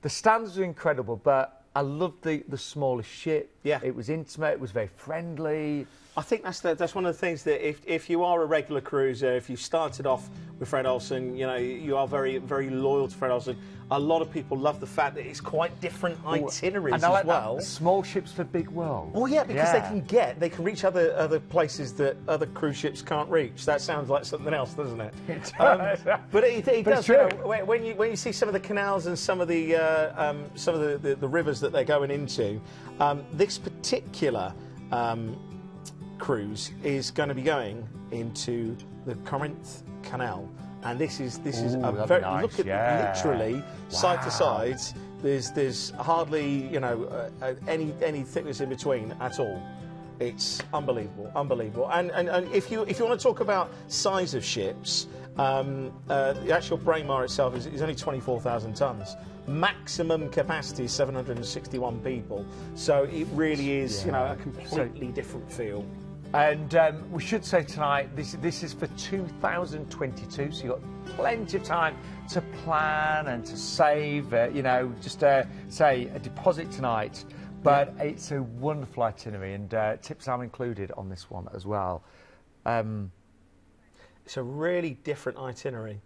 the standards were incredible, but I loved the, the smaller ship. Yeah. It was intimate, it was very friendly. I think that's the, that's one of the things that if, if you are a regular cruiser, if you started off with Fred Olsen, you know you are very very loyal to Fred Olsen. A lot of people love the fact that it's quite different itineraries and I like as well. That. Small ships for big world. Well, yeah, because they can get they can reach other other places that other cruise ships can't reach. That sounds like something else, doesn't it? Um, does. but it, it But does. it's you know, true. when, when you when you see some of the canals and some of the uh, um, some of the, the, the rivers that they're going into, um, this particular um, cruise is going to be going into the Corinth Canal. And this is this is Ooh, a very nice, look at yeah. literally side to side. There's there's hardly you know uh, uh, any any thickness in between at all. It's unbelievable, unbelievable. And, and and if you if you want to talk about size of ships, Um, uh, the actual Braemar itself is, is only 24,000 tonnes. Maximum capacity is 761 people. So it really is, you know, a completely different feel. And um, we should say tonight, this, this is for 2022, so you've got plenty of time to plan and to save, uh, you know, just uh, say a deposit tonight. But it's a wonderful itinerary, and uh, tips are included on this one as well. Um, It's a really different itinerary.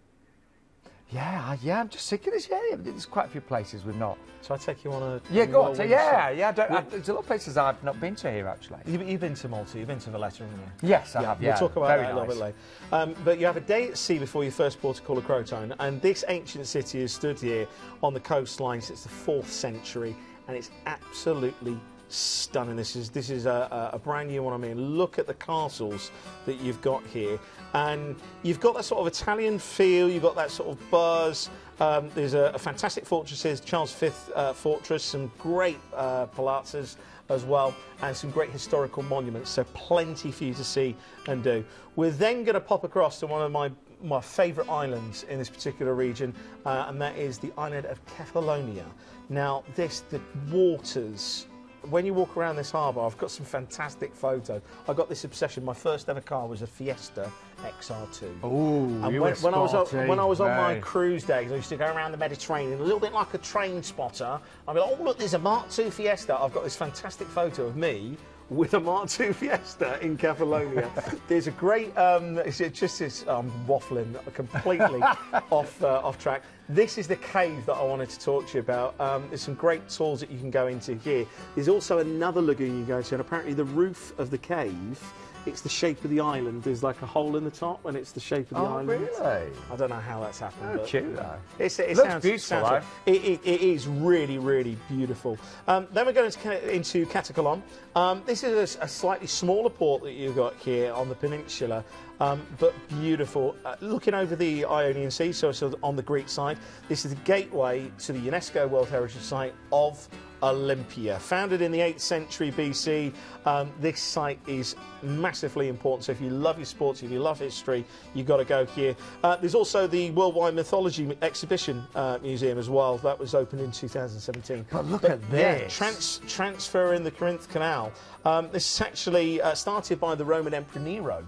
Yeah, yeah, I'm just sick of this. Yeah, yeah, there's quite a few places we've not. So I take you on a Yeah, go on. So, yeah, yeah. I there's a lot of places I've not been to here, actually. You, you've been to Malta, you've been to Valletta, haven't you? Yes, I have. Yeah, we'll talk about Very that a little bit later. Um, but you have a day at sea before your first port of call of Crotone, and this ancient city has stood here on the coastline since the fourth century, and it's absolutely stunning. This is this is a, a a brand new one. I mean, look at the castles that you've got here, and you've got that sort of Italian feel. You've got that sort of buzz. Um, there's a, a fantastic fortresses, Charles V uh, fortress, some great uh, palazzas as well, and some great historical monuments. So plenty for you to see and do. We're then going to pop across to one of my my favourite islands in this particular region, uh, and that is the island of Kefalonia. Now, this the waters. When you walk around this harbour, I've got some fantastic photos. I got this obsession. My first ever car was a Fiesta XR2. Ooh, And when, when I was on, when I was on my cruise days, I used to go around the Mediterranean, a little bit like a train spotter. I'd be like, "Oh look, there's a Mark II Fiesta." I've got this fantastic photo of me with a Mark II Fiesta in Kefalonia. there's a great, um, it's just this. I'm waffling completely off uh, off track. This is the cave that I wanted to talk to you about. Um, there's some great tours that you can go into here. There's also another lagoon you go to, and apparently the roof of the cave. It's the shape of the island. There's like a hole in the top, and it's the shape of the Oh, island. really? I don't know how that's happened. Oh, but cute, though. It's, it Looks sounds, beautiful, sounds- it, it, it is really, really beautiful. Um, then we're going to, into Katakolon. Um, this is a slightly smaller port that you've got here on the peninsula, um, but beautiful. Uh, looking over the Ionian Sea, so it's on the Greek side, this is the gateway to the UNESCO World Heritage Site of Olympia. Founded in the 8th century BC, um, this site is massively important. So if you love your sports, if you love history, you've got to go here. Uh, there's also the Worldwide Mythology Exhibition uh, Museum as well. That was opened in 2017. But look at Yeah, this. trans- transfer in the Corinth Canal. Um, this is actually uh, started by the Roman Emperor Nero.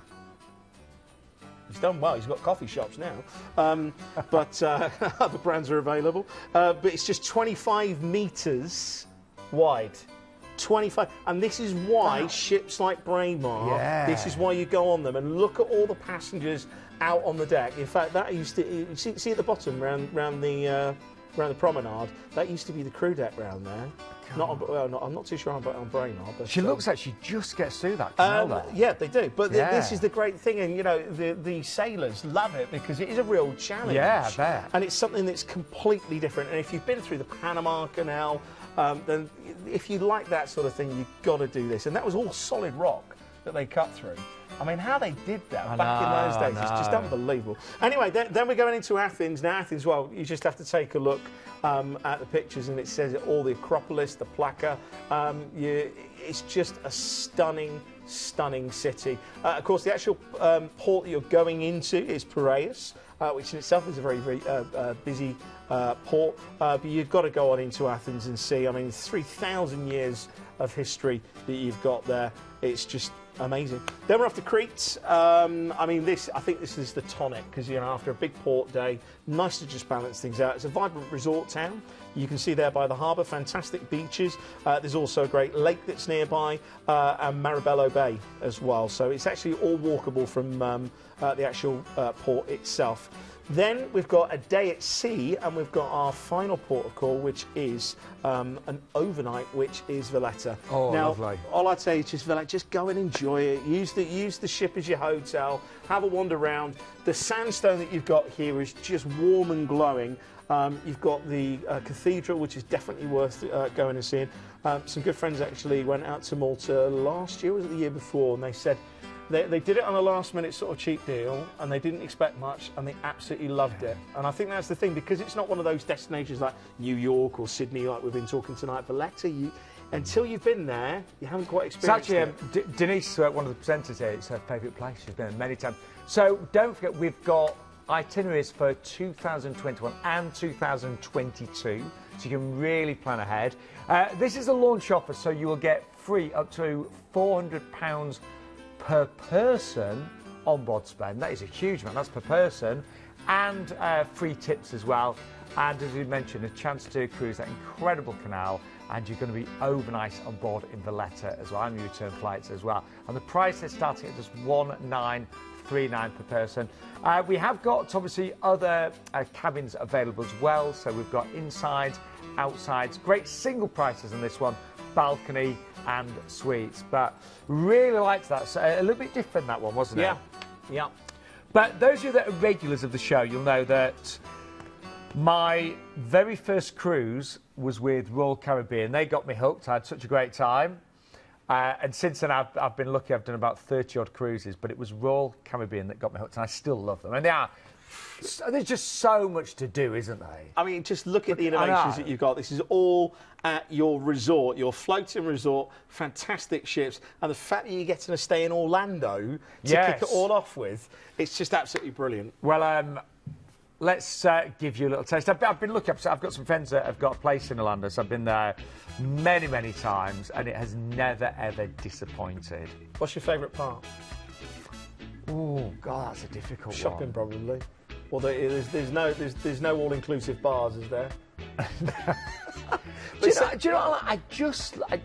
He's done well. He's got coffee shops now, um, but uh, other brands are available. Uh, but it's just 25 meters wide. 25, and this is why ships like Braemar. Yeah. This is why you go on them and look at all the passengers out on the deck. In fact, that used to you see, see at the bottom round round the uh, round the promenade. That used to be the crew deck round there. Not on, well, not, I'm not too sure on, on Braemar, but She um, looks like she just gets through that canal um, yeah, they do. But th- this is the great thing, and you know, the, the sailors love it because it is a real challenge. Yeah, I bet. And it's something that's completely different. And if you've been through the Panama Canal, um, then if you like that sort of thing, you've got to do this. And that was all solid rock that they cut through. I mean, how they did that I back in those days is just unbelievable. Anyway, then, then we're going into Athens. Now, Athens, well, you just have to take a look um, at the pictures, and it says it all the Acropolis, the Plaka. Um, you, it's just a stunning, stunning city. Uh, of course, the actual um, port that you're going into is Piraeus, uh, which in itself is a very, very uh, uh, busy uh, port. Uh, but you've got to go on into Athens and see. I mean, 3,000 years of history that you've got there. It's just amazing. Then we're off to Crete. Um, I mean, this I think this is the tonic because you know after a big port day, nice to just balance things out. It's a vibrant resort town. You can see there by the harbour, fantastic beaches. Uh, there's also a great lake that's nearby uh, and Mirabello Bay as well. So it's actually all walkable from um, uh, the actual uh, port itself. Then we've got a day at sea, and we've got our final port of call, which is um, an overnight, which is Valletta. Oh, now, lovely. all I'd say is just Valletta, just go and enjoy it. Use the use the ship as your hotel. Have a wander around. The sandstone that you've got here is just warm and glowing. Um, you've got the uh, cathedral, which is definitely worth uh, going and seeing. Um, some good friends actually went out to Malta last year, was it the year before, and they said they, they did it on a last minute sort of cheap deal and they didn't expect much and they absolutely loved it. And I think that's the thing because it's not one of those destinations like New York or Sydney like we've been talking tonight. Valletta, you, until you've been there, you haven't quite It's experienced actually um, it. D- Denise, uh, one of the presenters here, it's her favourite place. She's been there many times. So don't forget, we've got itineraries for 2021 and 2022, so you can really plan ahead. Uh, this is a launch offer, so you will get free up to £400 per person on board spend. That is a huge amount, that's per person, and uh, free tips as well. And as we mentioned, a chance to cruise that incredible canal, and you're going to be overnight on board in Valletta as well, and return flights as well. And the price is starting at just one nine three nine per person. Uh, we have got obviously other uh, cabins available as well. So we've got inside, outsides, great single prices on this one, balcony and suites. But really liked that. So a little bit different that one, wasn't Yeah, it? Yeah. Yeah. But those of you that are regulars of the show, you'll know that my very first cruise was with Royal Caribbean. They got me hooked. I had such a great time. Uh, and since then, I've, I've been lucky. I've done about 30 odd cruises, but it was Royal Caribbean that got me hooked, and I still love them. And they are, so, there's just so much to do, isn't there? I mean, just look at the innovations that you've got. This is all at your resort, your floating resort, fantastic ships, and the fact that you're getting to stay in Orlando to Yes. kick it all off with, it's just absolutely brilliant. Well, um, let's uh, give you a little taste. I've, I've been looking up, so I've got some friends that have got a place in Orlando, so I've been there many, many times, and it has never, ever disappointed. What's your favourite part? Oh, God, that's a difficult Shopping, one. Shopping, probably. Well, there, there's, there's no there's, there's no all-inclusive bars, is there? Do you, know, do you know what I like? I just I,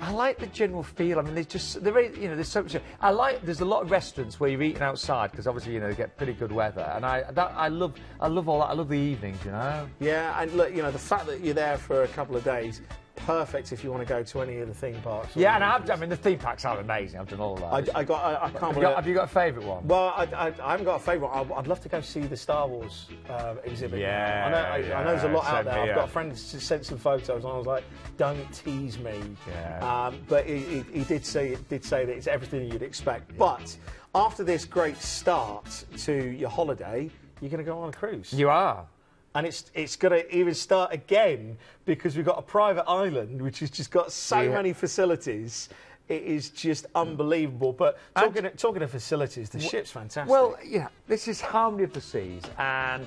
I like the general feel. I mean, there's just there is, you know there's so much. I like there's a lot of restaurants where you're eating outside because obviously you know they get pretty good weather, and I that, I love I love all that. I love the evenings, you know. Yeah, and look, you know, the fact that you're there for a couple of days, perfect if you want to go to any of the theme parks. Yeah, and I have. I mean, the theme parks are amazing. I've done all of I. I got. I, I can't. have, you got, have you got a favourite one? Well, I, I, I haven't got a favourite. I, I'd love to go see the Star Wars uh, exhibit. Yeah, I know, I, I know there's a lot out there. I've got a friend who sent some photos, and I was like, "Don't tease me." Yeah. Um, but he, he, he did say it did say that it's everything you'd expect. But after this great start to your holiday, you're going to go on a cruise. You are. And it's it's going to even start again because we've got a private island which has just got so Yeah. many facilities. It is just unbelievable. But talking talking of facilities, the ship's fantastic. Well, yeah, this is Harmony of the Seas, and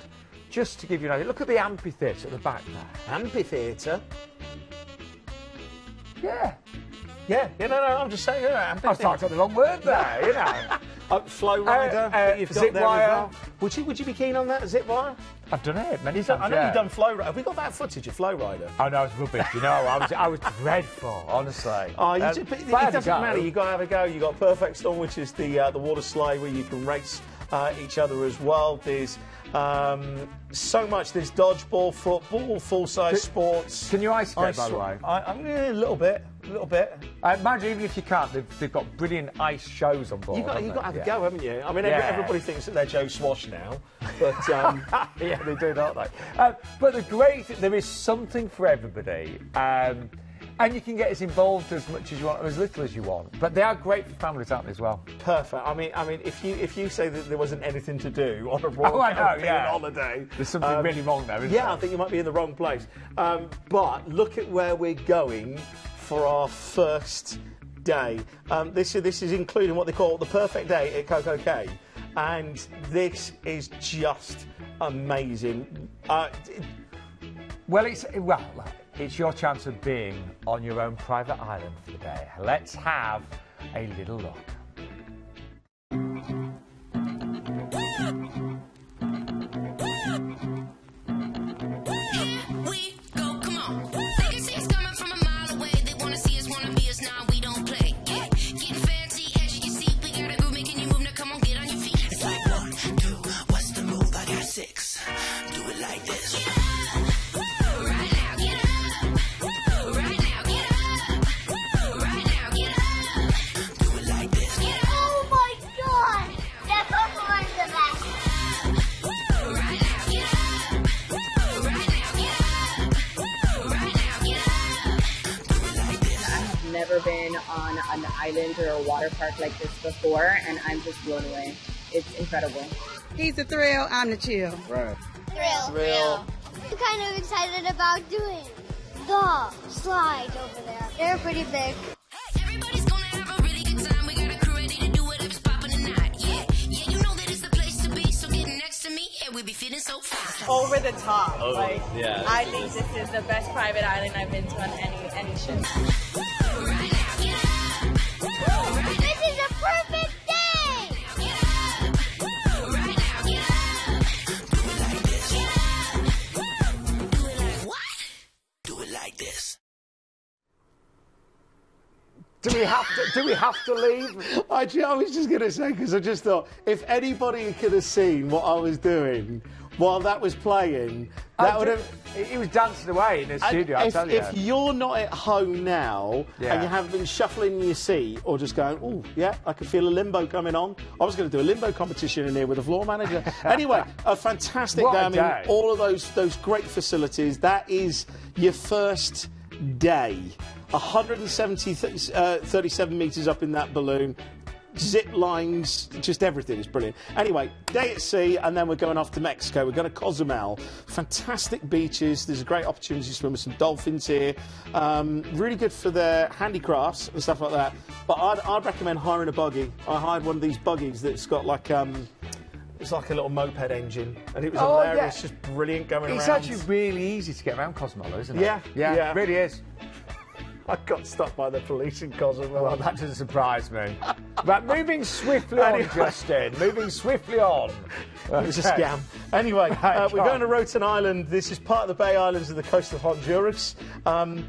just to give you an idea, look at the amphitheatre at the back there. amphitheatre. Yeah. Yeah, yeah, no, no, I'm just saying, yeah, I amphitheatre. started the wrong word there, you know. Uh, flow rider uh, you've zip wire. well. Would you would you be keen on that zip wire? I've done it many You've times. done- I know yeah. you've done flow rider. Have we got that footage of flow rider? Oh no, it's rubbish. You know, I was I was dreadful, honestly. Oh, you Um, ju- but if it doesn't go- matter. You got to have a go. You got Perfect Storm, which is the uh, the water slide where you can race uh, each other as well. There's um, so much. There's dodgeball, football, full size sports. Can you ice skate, Ice by the way? I, I'm yeah, a little bit, a little bit. Uh, mind you, even if you can't, they've, they've got brilliant ice shows on board. You got you got to have they? a go, haven't you? I mean, Yeah. everybody thinks that they're Joe Swash now, but um, yeah, they do, don't they? Uh, but the great, there is something for everybody. Um, and you can get as involved as much as you want, or as little as you want. But they are great for families, aren't they, as well? perfect. I mean, I mean, if you if you say that there wasn't anything to do on a Royal Oh, I know, yeah. holiday, There's something um, really wrong there, isn't Yeah, there? I think you might be in the wrong place. Um, but look at where we're going for our first day. Um, this, is, this is including what they call the perfect day at Coco Cay. And this is just amazing. Uh, Well, it's well, it's your chance of being on your own private island for the day. Let's have a little look. An island or a water park like this before, and I'm just blown away. It's incredible. He's the thrill, I'm the chill. Right. Thrill. Thrill. I'm kind of excited about doing the slide over there. They're pretty big. Everybody's gonna have a really good time. We got a crew ready to do whatever's popping tonight. Yeah, yeah, you know that it's the place to be. So get next to me feeling so fine. over the top. Oh, like yeah. I think this is the best private island I've been to on any any ship. Do we have to leave? I, I was just going to say because I just thought if anybody could have seen what I was doing while that was playing, that would have. He was dancing away in the And studio. I if, tell you. if you're not at home now Yeah. and you haven't been shuffling in your seat or just going, oh, yeah, I can feel a limbo coming on. I was going to do a limbo competition in here with a floor manager. anyway, a fantastic What day. a I mean, day. all of those, those great facilities. That is your first day. 170, th- uh, 37 metres up in that balloon. Zip lines, just everything is brilliant. Anyway, day at sea, and then we're going off to Mexico. We're going to Cozumel. Fantastic beaches. There's a great opportunity to swim with some dolphins here. Um, really good for their handicrafts and stuff like that. But I'd, I'd recommend hiring a buggy. I hired one of these buggies that's got like um, it's like a little moped engine, and it was Oh, hilarious, yeah. just brilliant going It's around. actually really easy to get around Cozumel, isn't it? Yeah, yeah, yeah. it really is. I got stopped by the police in Cozumel. Well, that doesn't surprise me. But moving swiftly on, Anyway. Justin. Moving swiftly on. It was a scam. Anyway, uh, we're go going to on. Roatan Island. This is part of the Bay Islands of the coast of Honduras. Um,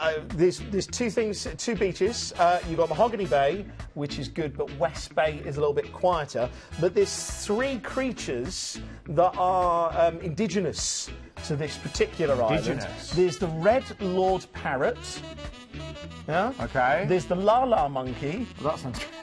uh, there's, there's two things, two beaches. Uh, you've got Mahogany Bay, which is good, but West Bay is a little bit quieter. But there's three creatures that are um, indigenous to this particular island. There's the red lored parrot. Yeah. Okay. There's the Lala monkey, That sounds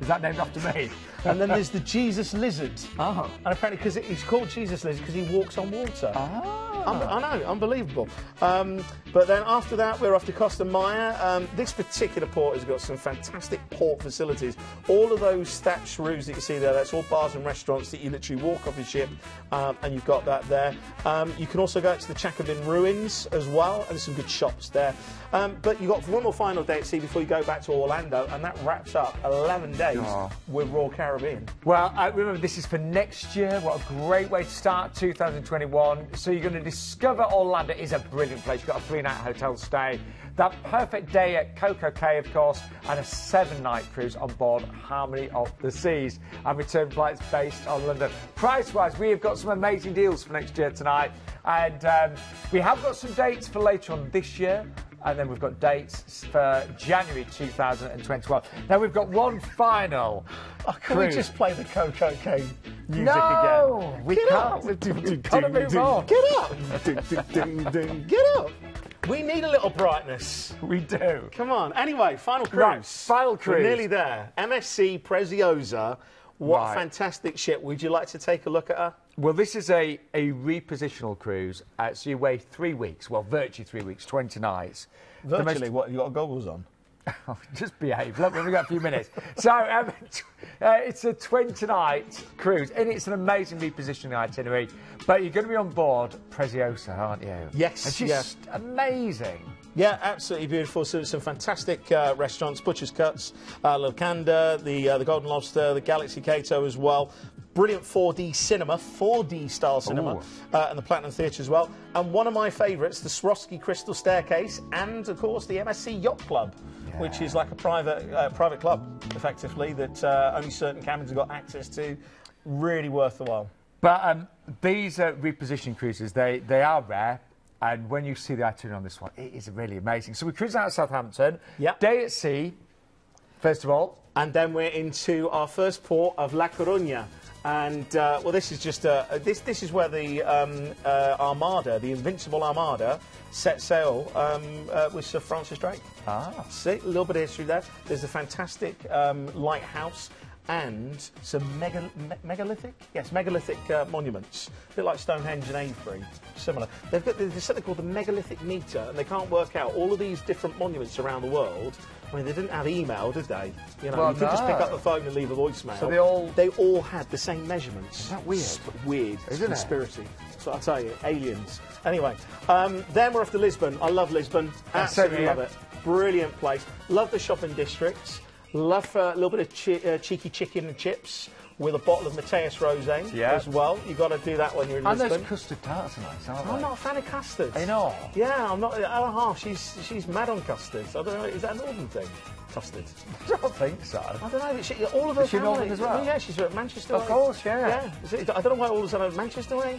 Is that named after me? and then there's the Jesus lizard. Oh. And apparently, because he's called Jesus lizard because he walks on water. Ah. Un- I know, unbelievable. Um, but then after that, we're off to Costa Maya. Um, this particular port has got some fantastic port facilities. All of those thatched roofs that you see there, that's all bars and restaurants that you literally walk off your ship, um, and you've got that there. Um, you can also go out to the Chacchoben ruins as well, and there's some good shops there. Um, but you've got one more final day at sea before you go back to Orlando, and that wraps up 11 days Oh. with Royal Caribbean. Well, uh, remember, this is for next year. What a great way to start 2021. So you're going to discover Orlando is a brilliant place. You've got a three-night hotel stay, that perfect day at Coco Cay, of course, and a seven-night cruise on board Harmony of the Seas, and return flights based on London. Price-wise, we have got some amazing deals for next year tonight, and um, we have got some dates for later on this year. And then we've got dates for January 2021. Now we've got one final. Oh, can we just play the Coco Cay music No, again? we Get can't. up. We've gotta move on. Get up. Get up. We need a little brightness. We do. Come on. Anyway, final cruise. Right, final We're cruise. nearly there. MSC Preziosa. What Right. a fantastic ship. Would you like to take a look at her? Well, this is a, a repositional cruise. Uh, so you weigh three weeks, well, virtually three weeks, 20 nights. The most- Virtually, what? You got goggles on? Oh, just behave. Look, we've only got a few minutes. So um, uh, it's a 20 night cruise, and it's an amazing repositioning itinerary. But you're going to be on board Preziosa, aren't you? Yes, And she's yeah. amazing. Yeah, absolutely beautiful. So some fantastic uh, restaurants, Butcher's Cuts, uh, Locanda, the uh, the Golden Lobster, the Galaxy Cato as well. Brilliant 4D cinema, 4D style cinema, uh, and the Platinum Theatre as well. And one of my favourites, the Swarovski Crystal Staircase, and of course the MSC Yacht Club, which is like a private uh, private club, effectively that uh, only certain cabins have got access to. Really worth the while. But um, these uh, repositioning cruises, they, they are rare. And when you see the itinerary on this one, it is really amazing. So we cruise out of Southampton. Yep. Day at sea, first of all. And then we're into our first port of La Coruña. And uh, well, this is just uh, this. This is where the um, uh, Armada, the Invincible Armada, set sail um, uh, with Sir Francis Drake. Ah. See, a little bit of history there. There's a fantastic um, lighthouse and some mega, me- megalithic, yes, megalithic uh, monuments, a bit like Stonehenge and Avebury, similar. They've got there's something called the megalithic meter, and they can't work out all of these different monuments around the world. I mean, they didn't have email, did they? You know, Well, you could just pick up the phone and leave a voicemail. So they all- they all had the same measurements. Is that weird? weird, It's Isn't it? conspiracy. So I tell you, aliens. Anyway, um, then we're off to Lisbon. I love Lisbon. Absolutely love it. Brilliant place. Love the shopping districts. Love uh, a little bit of chi- uh, cheeky chicken and chips. With a bottle of Mateus Rosé Yeah. as well. You've got to do that when you're in And those Lisbon. custard tarts are nice, aren't they? I'm they? not a fan of custards. They know. Yeah, I'm not. Ella Half, she's she's mad on custards. I don't know. Is that a northern thing? Custards. I don't think so. I don't know. But she, all of her Is she family. northern as well? Yeah, she's at Manchester. Of way. course, yeah. Yeah. It- I don't know why all of a sudden Manchester way.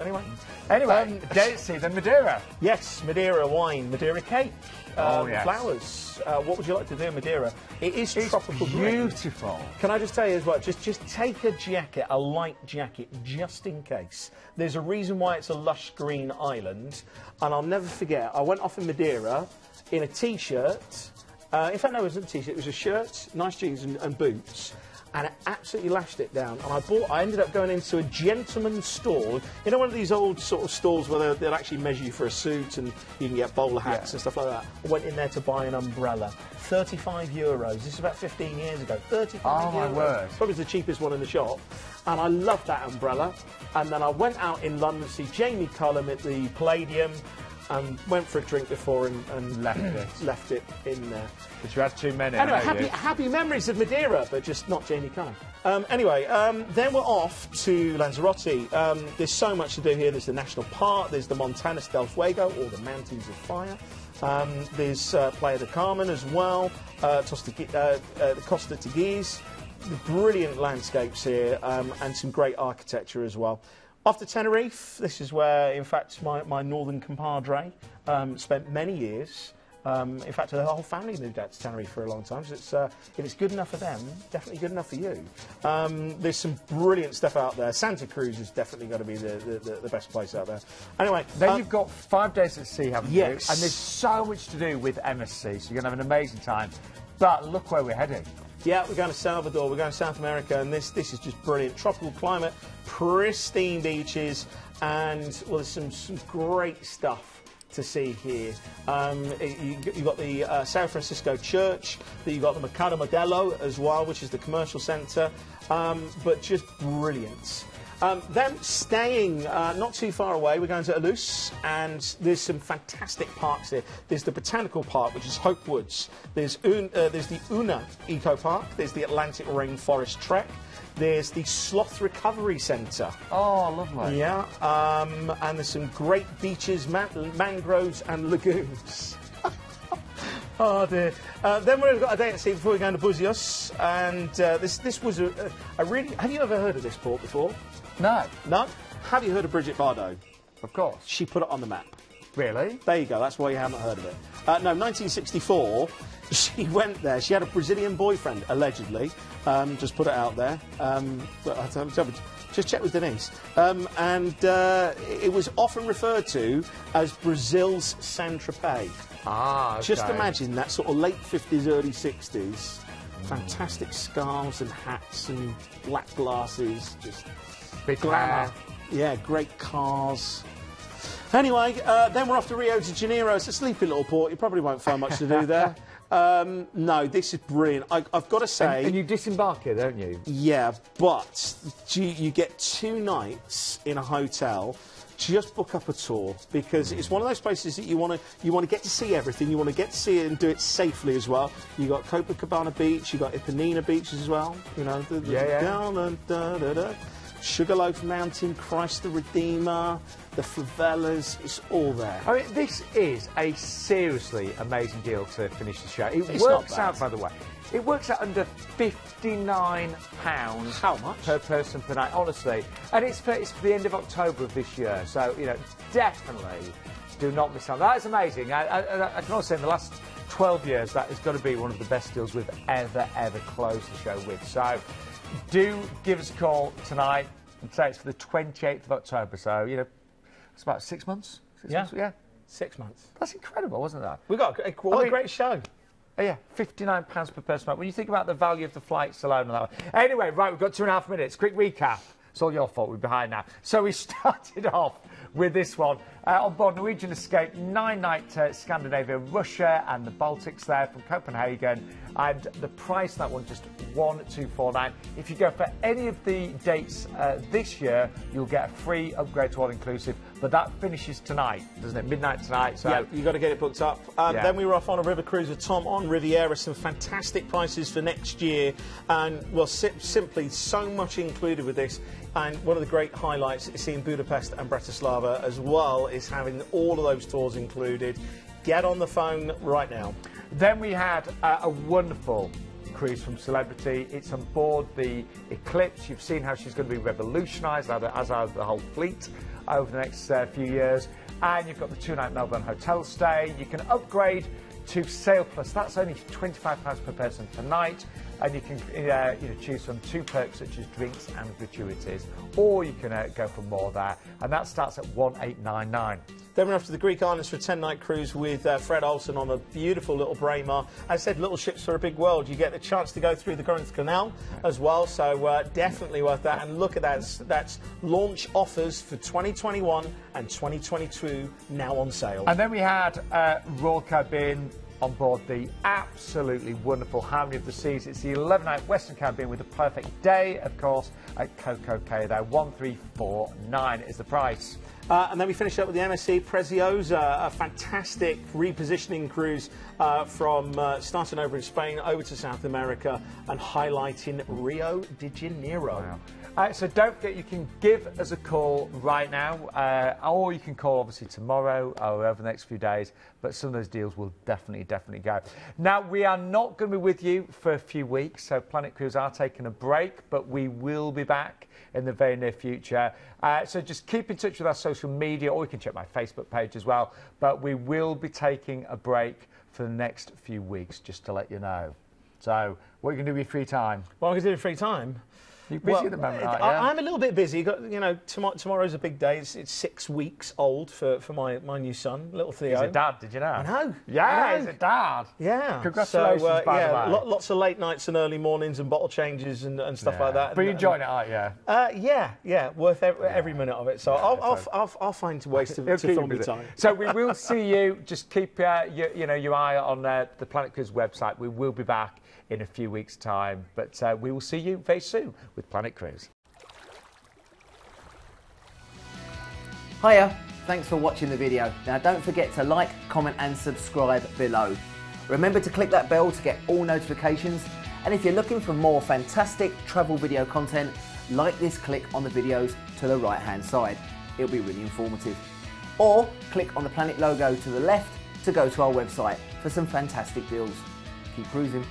Anyway. Anyway, Um, Daisy, then Madeira. Yes, Madeira wine, Madeira cake, Oh, um, yes. flowers. Uh, what would you like to do in Madeira? It is It's tropical green. beautiful. Can I just tell you as well? Just just take a jacket, a light jacket, just in case. There's a reason why it's a lush green island, and I'll never forget. I went off in Madeira in a t-shirt. Uh, in fact, no, it wasn't a t-shirt. It was a shirt, nice jeans, and, and boots. And it absolutely lashed it down. And I bought. I ended up going into a gentleman's store. You know, one of these old sort of stores where they'll, they'll actually measure you for a suit and you can get bowler hats Yeah. and stuff like that. I went in there to buy an umbrella. 35 euros. This is about 15 years ago. 35 Oh, my euros. word. Probably the cheapest one in the shop. And I loved that umbrella. And then I went out in London to see Jamie Cullum at the Palladium and went for a drink before and, and Left it. left it in there. But you had too many. I Anyway, know happy, happy memories of Madeira, but just not Jamie Cullum. Um, anyway, um, then we're off to Lanzarote. Um, there's so much to do here. There's the national park, there's the Montanas del Fuego, or the Mountains of Fire. Um, there's uh, Playa de Carmen as well, uh, uh, uh, the Costa Teguise. The brilliant landscapes here um, and some great architecture as well. After Tenerife, this is where, in fact, my, my northern compadre um, spent many years. Um, in fact, the whole family moved out to Tenerife for a long time. So it's, uh, if it's good enough for them, definitely good enough for you. Um, there's some brilliant stuff out there. Santa Cruz is definitely going to be the, the, the, the best place out there. Anyway, Then um, you've got five days at sea, haven't Yes. you? And there's so much to do with MSC, so you're going to have an amazing time. But look where we're heading. Yeah, we're going to Salvador, we're going to South America, and this this is just brilliant. Tropical climate, pristine beaches, and well, there's some, some great stuff to see here. Um, you, you've got the uh, San Francisco Church, you've got the Mercado Modelo as well, which is the commercial centre, um, but just brilliant. Um, then staying uh, not too far away, we're going to Ilhéus, and there's some fantastic parks here. There's the Botanical Park, which is Hope Woods. There's, Un- uh, there's the Una Eco Park. There's the Atlantic Rainforest Trek. There's the Sloth Recovery Centre. Oh, lovely. Yeah, um, and there's some great beaches, man- mangroves, and lagoons. oh dear. Uh, then we've got a day at sea before we go to Buzios, and uh, this this was a, a, a really. Have you ever heard of this port before? No, No. Have you heard of Brigitte Bardot? of course. She put it on the map. Really? There you go. That's why you haven't heard of it. Uh, no, 1964. She went there. She had a Brazilian boyfriend, allegedly. Um, just put it out there. Um, but I don't- don't- just check with Denise. Um, and uh, it was often referred to as Brazil's Saint Tropez. Ah, okay. Just imagine that sort of late 50s, early 60s. Fantastic scarves and hats and black glasses. Just Big glamour. hair. Yeah, great cars. Anyway, uh, then we're off to Rio de Janeiro. It's a sleepy little port. You probably won't find much to do there. Um, no, this is brilliant. I, I've got to say, And, and you disembark here, don't you? yeah, but you, you get two nights in a hotel. Just book up a tour because it's one of those places that you want to you want to get to see everything. You want to get to see it and do it safely as well. You got Copacabana Beach, you got Ipanema Beach as well. You know, the, the Yeah, yeah. down and da, da, da. Sugarloaf Mountain, Christ the Redeemer, the favelas. It's all there. I mean, this is a seriously amazing deal to finish the show. It It's works out, by the way. It works out under fifty-nine pounds. How much? per person per night? Honestly, and it's for, it's for the end of October of this year. So you know, definitely do not miss out. That is amazing. I, I, I can also say in the last twelve years, that has got to be one of the best deals we've ever ever closed the show with. So do give us a call tonight and say it's for the twenty-eighth of October. So you know, it's about six months. Six Yeah. months? yeah. Six months. That's incredible, wasn't that? We got a, what I a mean- great show. Oh, yeah, £59 per person. When you think about the value of the flights alone, and that one. Anyway, right, we've got two and a half minutes. Quick recap. It's all your fault. We're behind now. So we started off with this one. Uh, on board Norwegian Escape, nine night uh, Scandinavia, Russia, and the Baltics there from Copenhagen. And the price that one just 1249. If you go for any of the dates uh, this year, you'll get a free upgrade to all inclusive. But that finishes tonight, doesn't it? Midnight tonight. So Yeah, you got to get it booked up. Um, Yeah. Then we were off on a river cruise with Tom on Riviera. Some fantastic prices for next year, and well, si- simply so much included with this. And one of the great highlights is seeing Budapest and Bratislava as well is having all of those tours included. Get on the phone right now. Then we had uh, a wonderful cruise from Celebrity. It's on board the Eclipse. You've seen how she's going to be revolutionised, as are the whole fleet, over the next uh, few years. And you've got the two-night Melbourne hotel stay. You can upgrade to Sail Plus. That's only £25 per person per night. And you can uh, you know, choose from two perks such as drinks and gratuities. Or you can uh, go for more there. And that starts at 1899 Then we're off to the Greek islands for a 10 night cruise with uh, Fred Olsen on a beautiful little Braemar. As I said, little ships for a big world. You get the chance to go through the Corinth Canal as well, so uh, definitely worth that. And look at that, that's, that's launch offers for 2021 and 2022 now on sale. And then we had uh, Royal Caribbean on board the absolutely wonderful Harmony of the Seas. It's the 11 night Western Caribbean with a perfect day, of course, at Coco Cay there. 1349 is the price. Uh, and then we finish up with the MSC Preziosa, a fantastic repositioning cruise uh, from uh, starting over in Spain over to South America and highlighting Rio de Janeiro. Uh, so don't forget, you can give us a call right now, uh, or you can call obviously tomorrow or over the next few days. But some of those deals will definitely, definitely go. Now we are not going to be with you for a few weeks, so Planet Cruise are taking a break, but we will be back in the very near future. Uh, so just keep in touch with our social media, or you can check my Facebook page as well. But we will be taking a break for the next few weeks, just to let you know. So what are you going to do with your free time? What am I going to do free time? You're busy at the moment, aren't you? I, am a little bit busy. Got, you know, tomorrow, tomorrow's a big day. It's, it's six weeks old for, for my, my new son, little Theo. He's a dad, did you know? I know. Yeah, I know. he's a dad. Yeah. Congratulations, so, uh, yeah, the lo- lots of late nights and early mornings and bottle changes and, and stuff like that. But you're enjoying it, aren't you? Uh, yeah, yeah, worth every, every minute of it. So I'll, I'll, I'll, I'll find ways to, to you fill time. So we will see you. Just keep uh, your, you know, your eye on uh, the Planet Cruise website. We will be back in a few weeks' time. But uh, we will see you very soon with Planet Cruise. Hiya, thanks for watching the video. Now don't forget to like, comment and subscribe below. Remember to click that bell to get all notifications. And if you're looking for more fantastic travel video content, like this click on the videos to the right hand side. It'll be really informative. Or click on the Planet logo to the left to go to our website for some fantastic deals. Keep cruising.